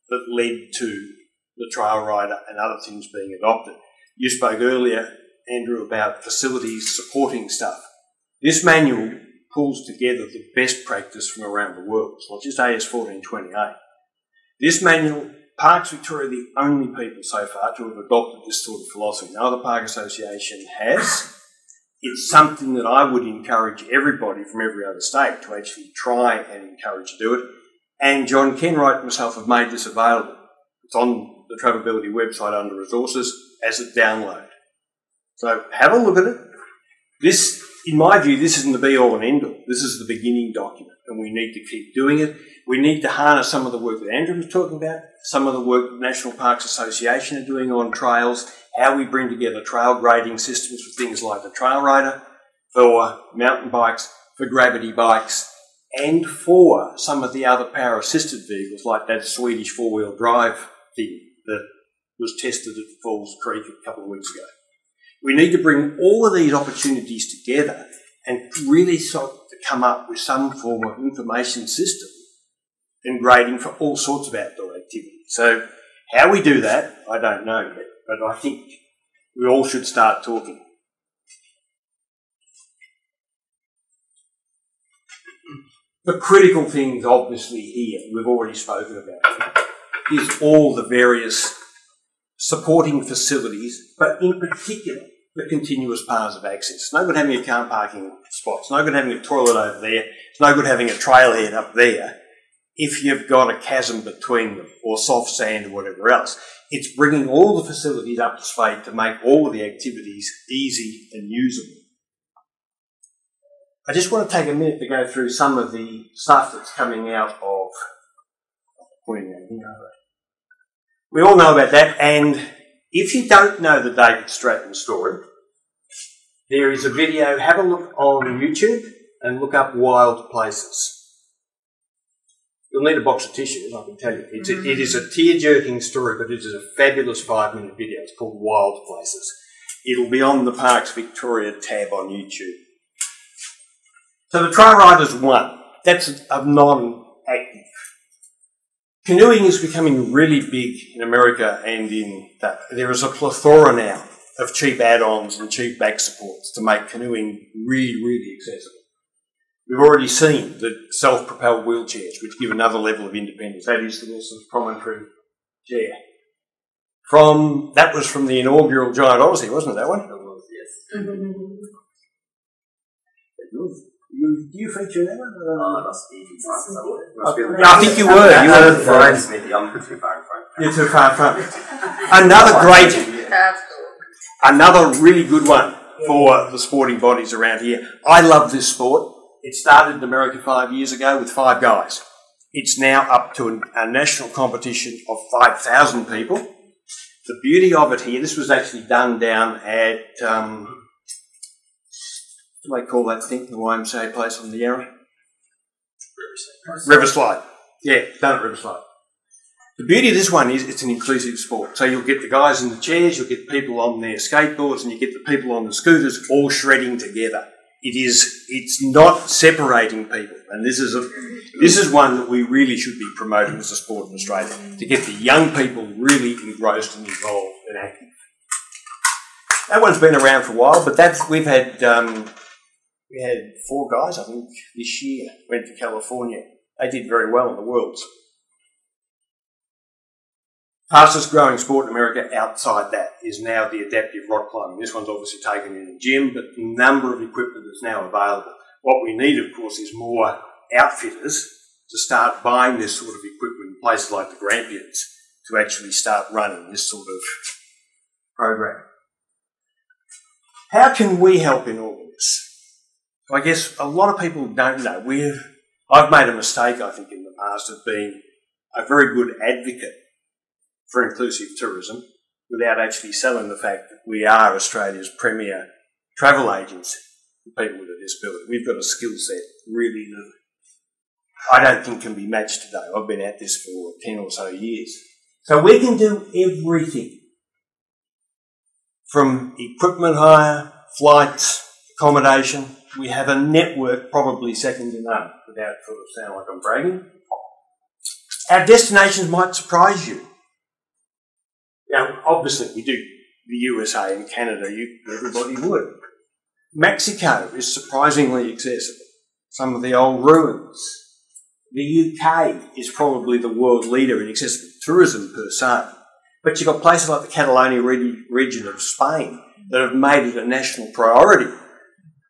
that led to the trail rider and other things being adopted. You spoke earlier, Andrew, about facilities supporting stuff. This manual pulls together the best practice from around the world. It's not just AS 1428. This manual, Parks Victoria are the only people so far to have adopted this sort of philosophy. No other park association has. It's something that I would encourage everybody from every other state to actually try and encourage to do it. And John Kenwright and myself have made this available. It's on the Travability website under resources as a download. So have a look at it. This, in my view, this isn't the be all and end all. This is the beginning document and we need to keep doing it. We need to harness some of the work that Andrew was talking about, some of the work the National Parks Association are doing on trails, how we bring together trail grading systems for things like the Trail Rider, for mountain bikes, for gravity bikes, and for some of the other power assisted vehicles like that Swedish four wheel drive thing that was tested at Falls Creek a couple of weeks ago. We need to bring all of these opportunities together and really sought to come up with some form of information system and grading for all sorts of outdoor activities. So how we do that, I don't know yet, but I think we all should start talking. The critical things, obviously, here, we've already spoken about, is all the various supporting facilities, but in particular, the continuous paths of access. It's no good having a car parking spot. It's no good having a toilet over there. It's no good having a trailhead up there if you've got a chasm between them or soft sand or whatever else. It's bringing all the facilities up to speed to make all of the activities easy and usable. I just want to take a minute to go through some of the stuff that's coming out of pointing at here. We all know about that, and if you don't know the David Stratton story, there is a video. Have a look on YouTube and look up Wild Places. You'll need a box of tissues, I can tell you. It's a, mm-hmm. it is a tear-jerking story, but it is a fabulous five-minute video. It's called Wild Places. It'll be on the Parks Victoria tab on YouTube. So the Tri Riders won. That's a non-active. Canoeing is becoming really big in America and in that. There is a plethora now of cheap add-ons and cheap back supports to make canoeing really, really accessible. We've already seen the self-propelled wheelchairs, which give another level of independence. That is the Wilson's Promontory chair. From that was from the inaugural Giant Odyssey, wasn't it? That one. It was, yes. Mm-hmm. You, do you feature in that one? Oh, must be somewhere. I think you were. You were Brian Smithy. I'm too far in front. You're too far in front. Another great, another really good one for the sporting bodies around here. I love this sport. It started in America five years ago with five guys. It's now up to a national competition of 5,000 people. The beauty of it here, this was actually done down at, um, what do they call that thing, the YMCA place on the Yarra? Riverslide. Yeah, done at Riverslide. The beauty of this one is it's an inclusive sport. So you'll get the guys in the chairs, you'll get people on their skateboards, and you get the people on the scooters all shredding together it is it's not separating people and this is a this is one that we really should be promoting as a sport in Australia to get the young people really engrossed and involved and active. That one's been around for a while, but that's we've had um, we had four guys I think this year went to California. They did very well in the worlds. Fastest growing sport in America outside that is now the adaptive rock climbing. This one's obviously taken in a gym, but the number of equipment that's now available. What we need, of course, is more outfitters to start buying this sort of equipment in places like the Grampians to actually start running this sort of program. How can we help in all this? I guess a lot of people don't know. We've, I've made a mistake, I think, in the past of being a very good advocate for inclusive tourism without actually selling the fact that we are Australia's premier travel agency for people with a disability. We've got a skill set really that I don't think can be matched today. I've been at this for 10 or so years. So we can do everything from equipment hire, flights, accommodation. We have a network probably second to none without sort of sound like I'm bragging. Our destinations might surprise you. Now, obviously, we do the USA and Canada, you, everybody would. Mexico is surprisingly accessible. Some of the old ruins. The UK is probably the world leader in accessible tourism per se. But you've got places like the Catalonia region of Spain that have made it a national priority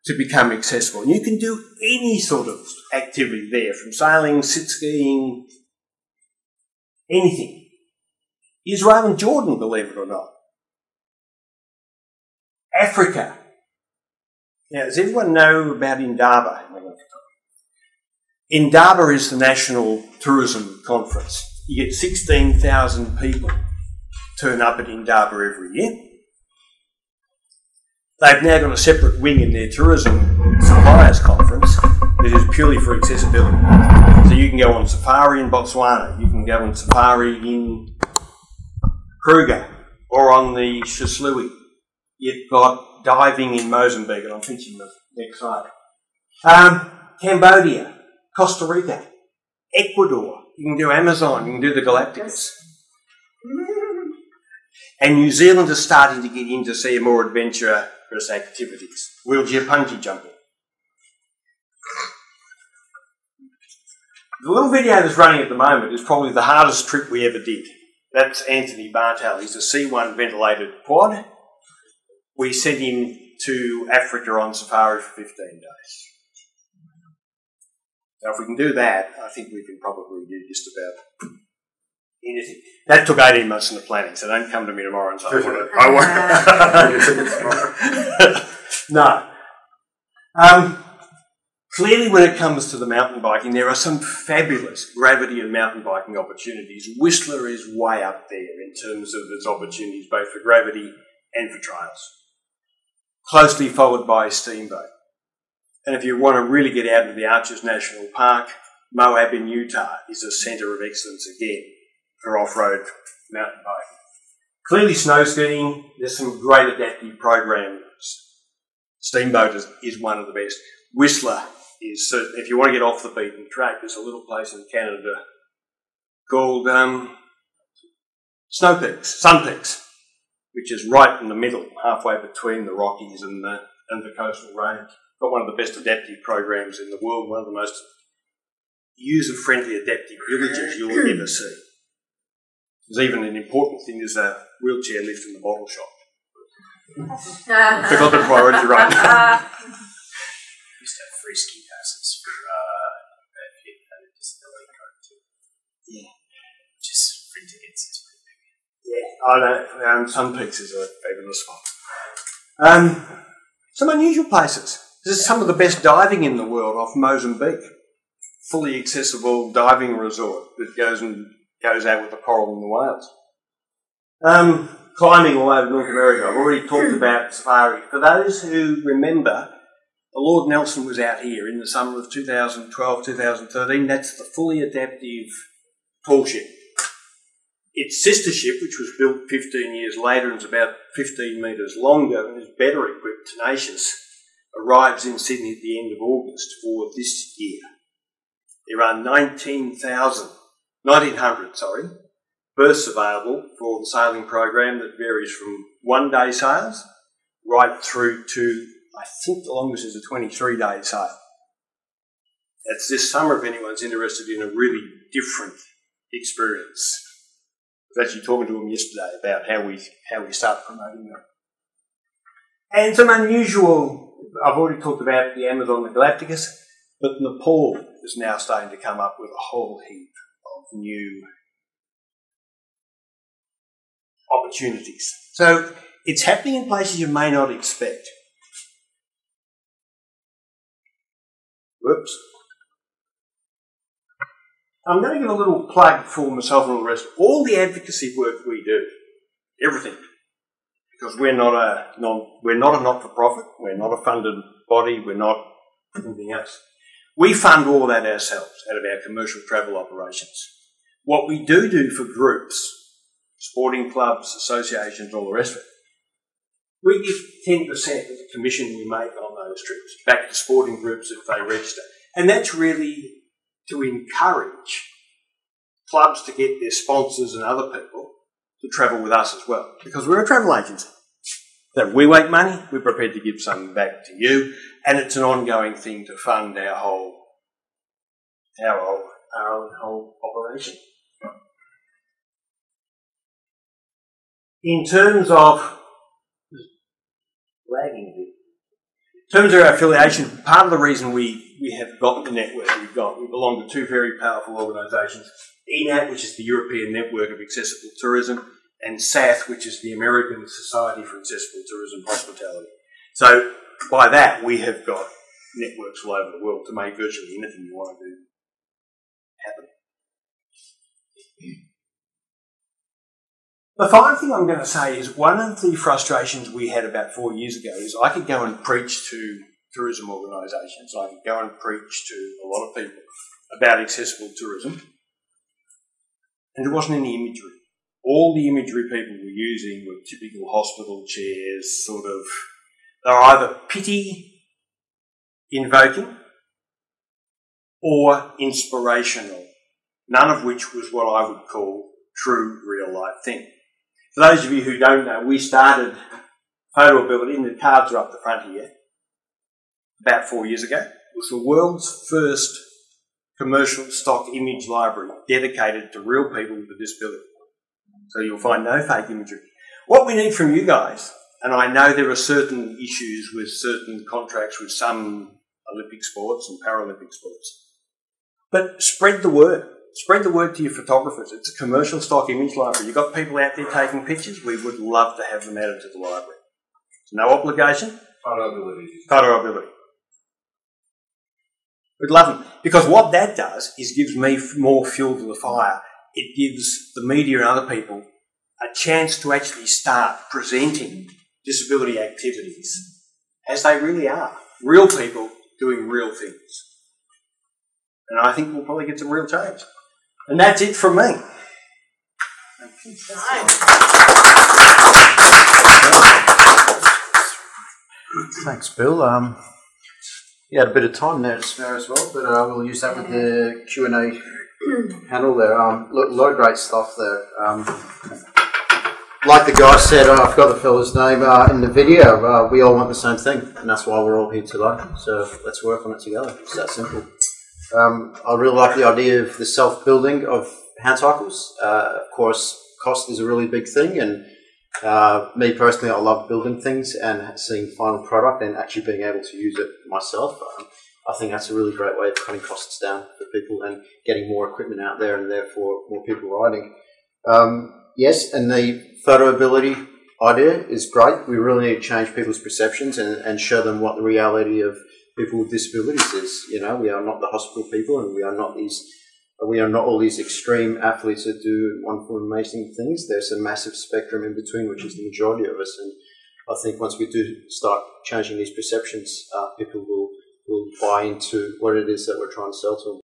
to become accessible. And you can do any sort of activity there, from sailing, sit skiing, anything. Israel and Jordan, believe it or not. Africa. Now, does everyone know about Indaba? Indaba is the national tourism conference. You get 16,000 people turn up at Indaba every year. They've now got a separate wing in their tourism suppliers conference that is purely for accessibility. So you can go on safari in Botswana, you can go on safari in Kruger or on the Shislui. You've got diving in Mozambique, and I'm pinching the next slide. Um, Cambodia, Costa Rica, Ecuador. You can do Amazon, you can do the Galapagos. And New Zealand is starting to get into see more adventurous activities. Wheelchair bungee jumping. The little video that's running at the moment is probably the hardest trip we ever did. That's Anthony Bartel. He's a C1 ventilated quad. We sent him to Africa on safari for 15 days. Now, if we can do that, I think we can probably do just about anything. That took 18 months in the planning, so don't come to me tomorrow and say, I want it. no. Um, clearly, when it comes to the mountain biking, there are some fabulous gravity and mountain biking opportunities. Whistler is way up there in terms of its opportunities, both for gravity and for trails. Closely followed by Steamboat. And if you want to really get out into the Arches National Park, Moab in Utah is a centre of excellence again for off-road mountain biking. Clearly snow skiing, there's some great adaptive programs. Steamboat is, is one of the best. Whistler is, so if you want to get off the beaten track, there's a little place in Canada called um, Snow Peaks, Sun Peaks, which is right in the middle, halfway between the Rockies and the, and the coastal range. Got one of the best adaptive programs in the world, one of the most user-friendly adaptive villages you'll ever see. There's even an important thing is a wheelchair lift in the bottle shop. Forgot the priority right. Used to Yeah, I know. Um, Sun Peaks is a fabulous spot. Um, some unusual places. This is some of the best diving in the world off Mozambique. Fully accessible diving resort that goes and goes out with the coral and the whales. Um, climbing all over North America. I've already talked about safari. For those who remember, the Lord Nelson was out here in the summer of 2012, 2013. That's the fully adaptive tall ship. Its sister ship, which was built 15 years later and is about 15 metres longer and is better equipped, Tenacious, arrives in Sydney at the end of August for this year. There are 19,000, 1900, sorry, berths available for the sailing program that varies from one day sails right through to, I think the longest is a 23 day sail. That's this summer if anyone's interested in a really different experience. Was actually talking to them yesterday about how we how we start promoting them. And some unusual I've already talked about the Amazon, the Galapagos, but Nepal is now starting to come up with a whole heap of new opportunities. So it's happening in places you may not expect. Whoops. I'm going to give a little plug for myself and all the rest. All the advocacy work we do, everything, because we're not a non, we're not a not-for-profit, we're not a funded body, we're not anything else. We fund all that ourselves out of our commercial travel operations. What we do do for groups, sporting clubs, associations, all the rest of it, we give 10% of the commission we make on those trips back to sporting groups if they register. And that's really to encourage clubs to get their sponsors and other people to travel with us as well. Because we're a travel agency. That we make money, we're prepared to give some back to you, and it's an ongoing thing to fund our whole our whole, our whole operation. In terms of lagging. In terms of our affiliation, part of the reason we, we have got the network we've got, we belong to two very powerful organisations. ENAT, which is the European Network of Accessible Tourism, and SATH, which is the American Society for Accessible Tourism Hospitality. So by that, we have got networks all over the world to make virtually anything you want to do happen. The final thing I'm going to say is one of the frustrations we had about four years ago is I could go and preach to tourism organisations, I go and preach to a lot of people about accessible tourism, and there wasn't any imagery. All the imagery people were using were typical hospital chairs, sort of, they were either pity invoking or inspirational, none of which was what I would call true real life thing. For those of you who don't know, we started photo ability, and the cards are up the front here, about four years ago. It was the world's first commercial stock image library dedicated to real people with a disability. So you'll find no fake imagery. What we need from you guys, and I know there are certain issues with certain contracts with some Olympic sports and Paralympic sports, but spread the word. Spread the word to your photographers. It's a commercial stock image library. You've got people out there taking pictures. We would love to have them added to the library. No obligation. Photo ability. Photo ability. We'd love them because what that does is gives me more fuel to the fire. It gives the media and other people a chance to actually start presenting disability activities as they really are. Real people doing real things. And I think we'll probably get some real change. And that's it from me. Thanks, Bill. Um, you had a bit of time there to spare as well, but uh, we'll use that with the Q and A panel there. Um, lo- lot of great stuff there. Um, like the guy said, uh, I forgot the fellow's name uh, in the video. Uh, we all want the same thing, and that's why we're all here today. So let's work on it together. It's that simple. Um, I really like the idea of the self-building of hand cycles. Uh, of course, cost is a really big thing, and uh, me personally, I love building things and seeing final product and actually being able to use it myself. Um, I think that's a really great way of cutting costs down for people and getting more equipment out there, and therefore more people riding. Um, yes, and the Photoability idea is great. We really need to change people's perceptions and, and show them what the reality of people with disabilities is. You know, we are not the hospital people, and we are not these. We are not all these extreme athletes that do wonderful, amazing things. There's a massive spectrum in between, which is the majority of us. And I think once we do start changing these perceptions, uh, people will will buy into what it is that we're trying to sell to them.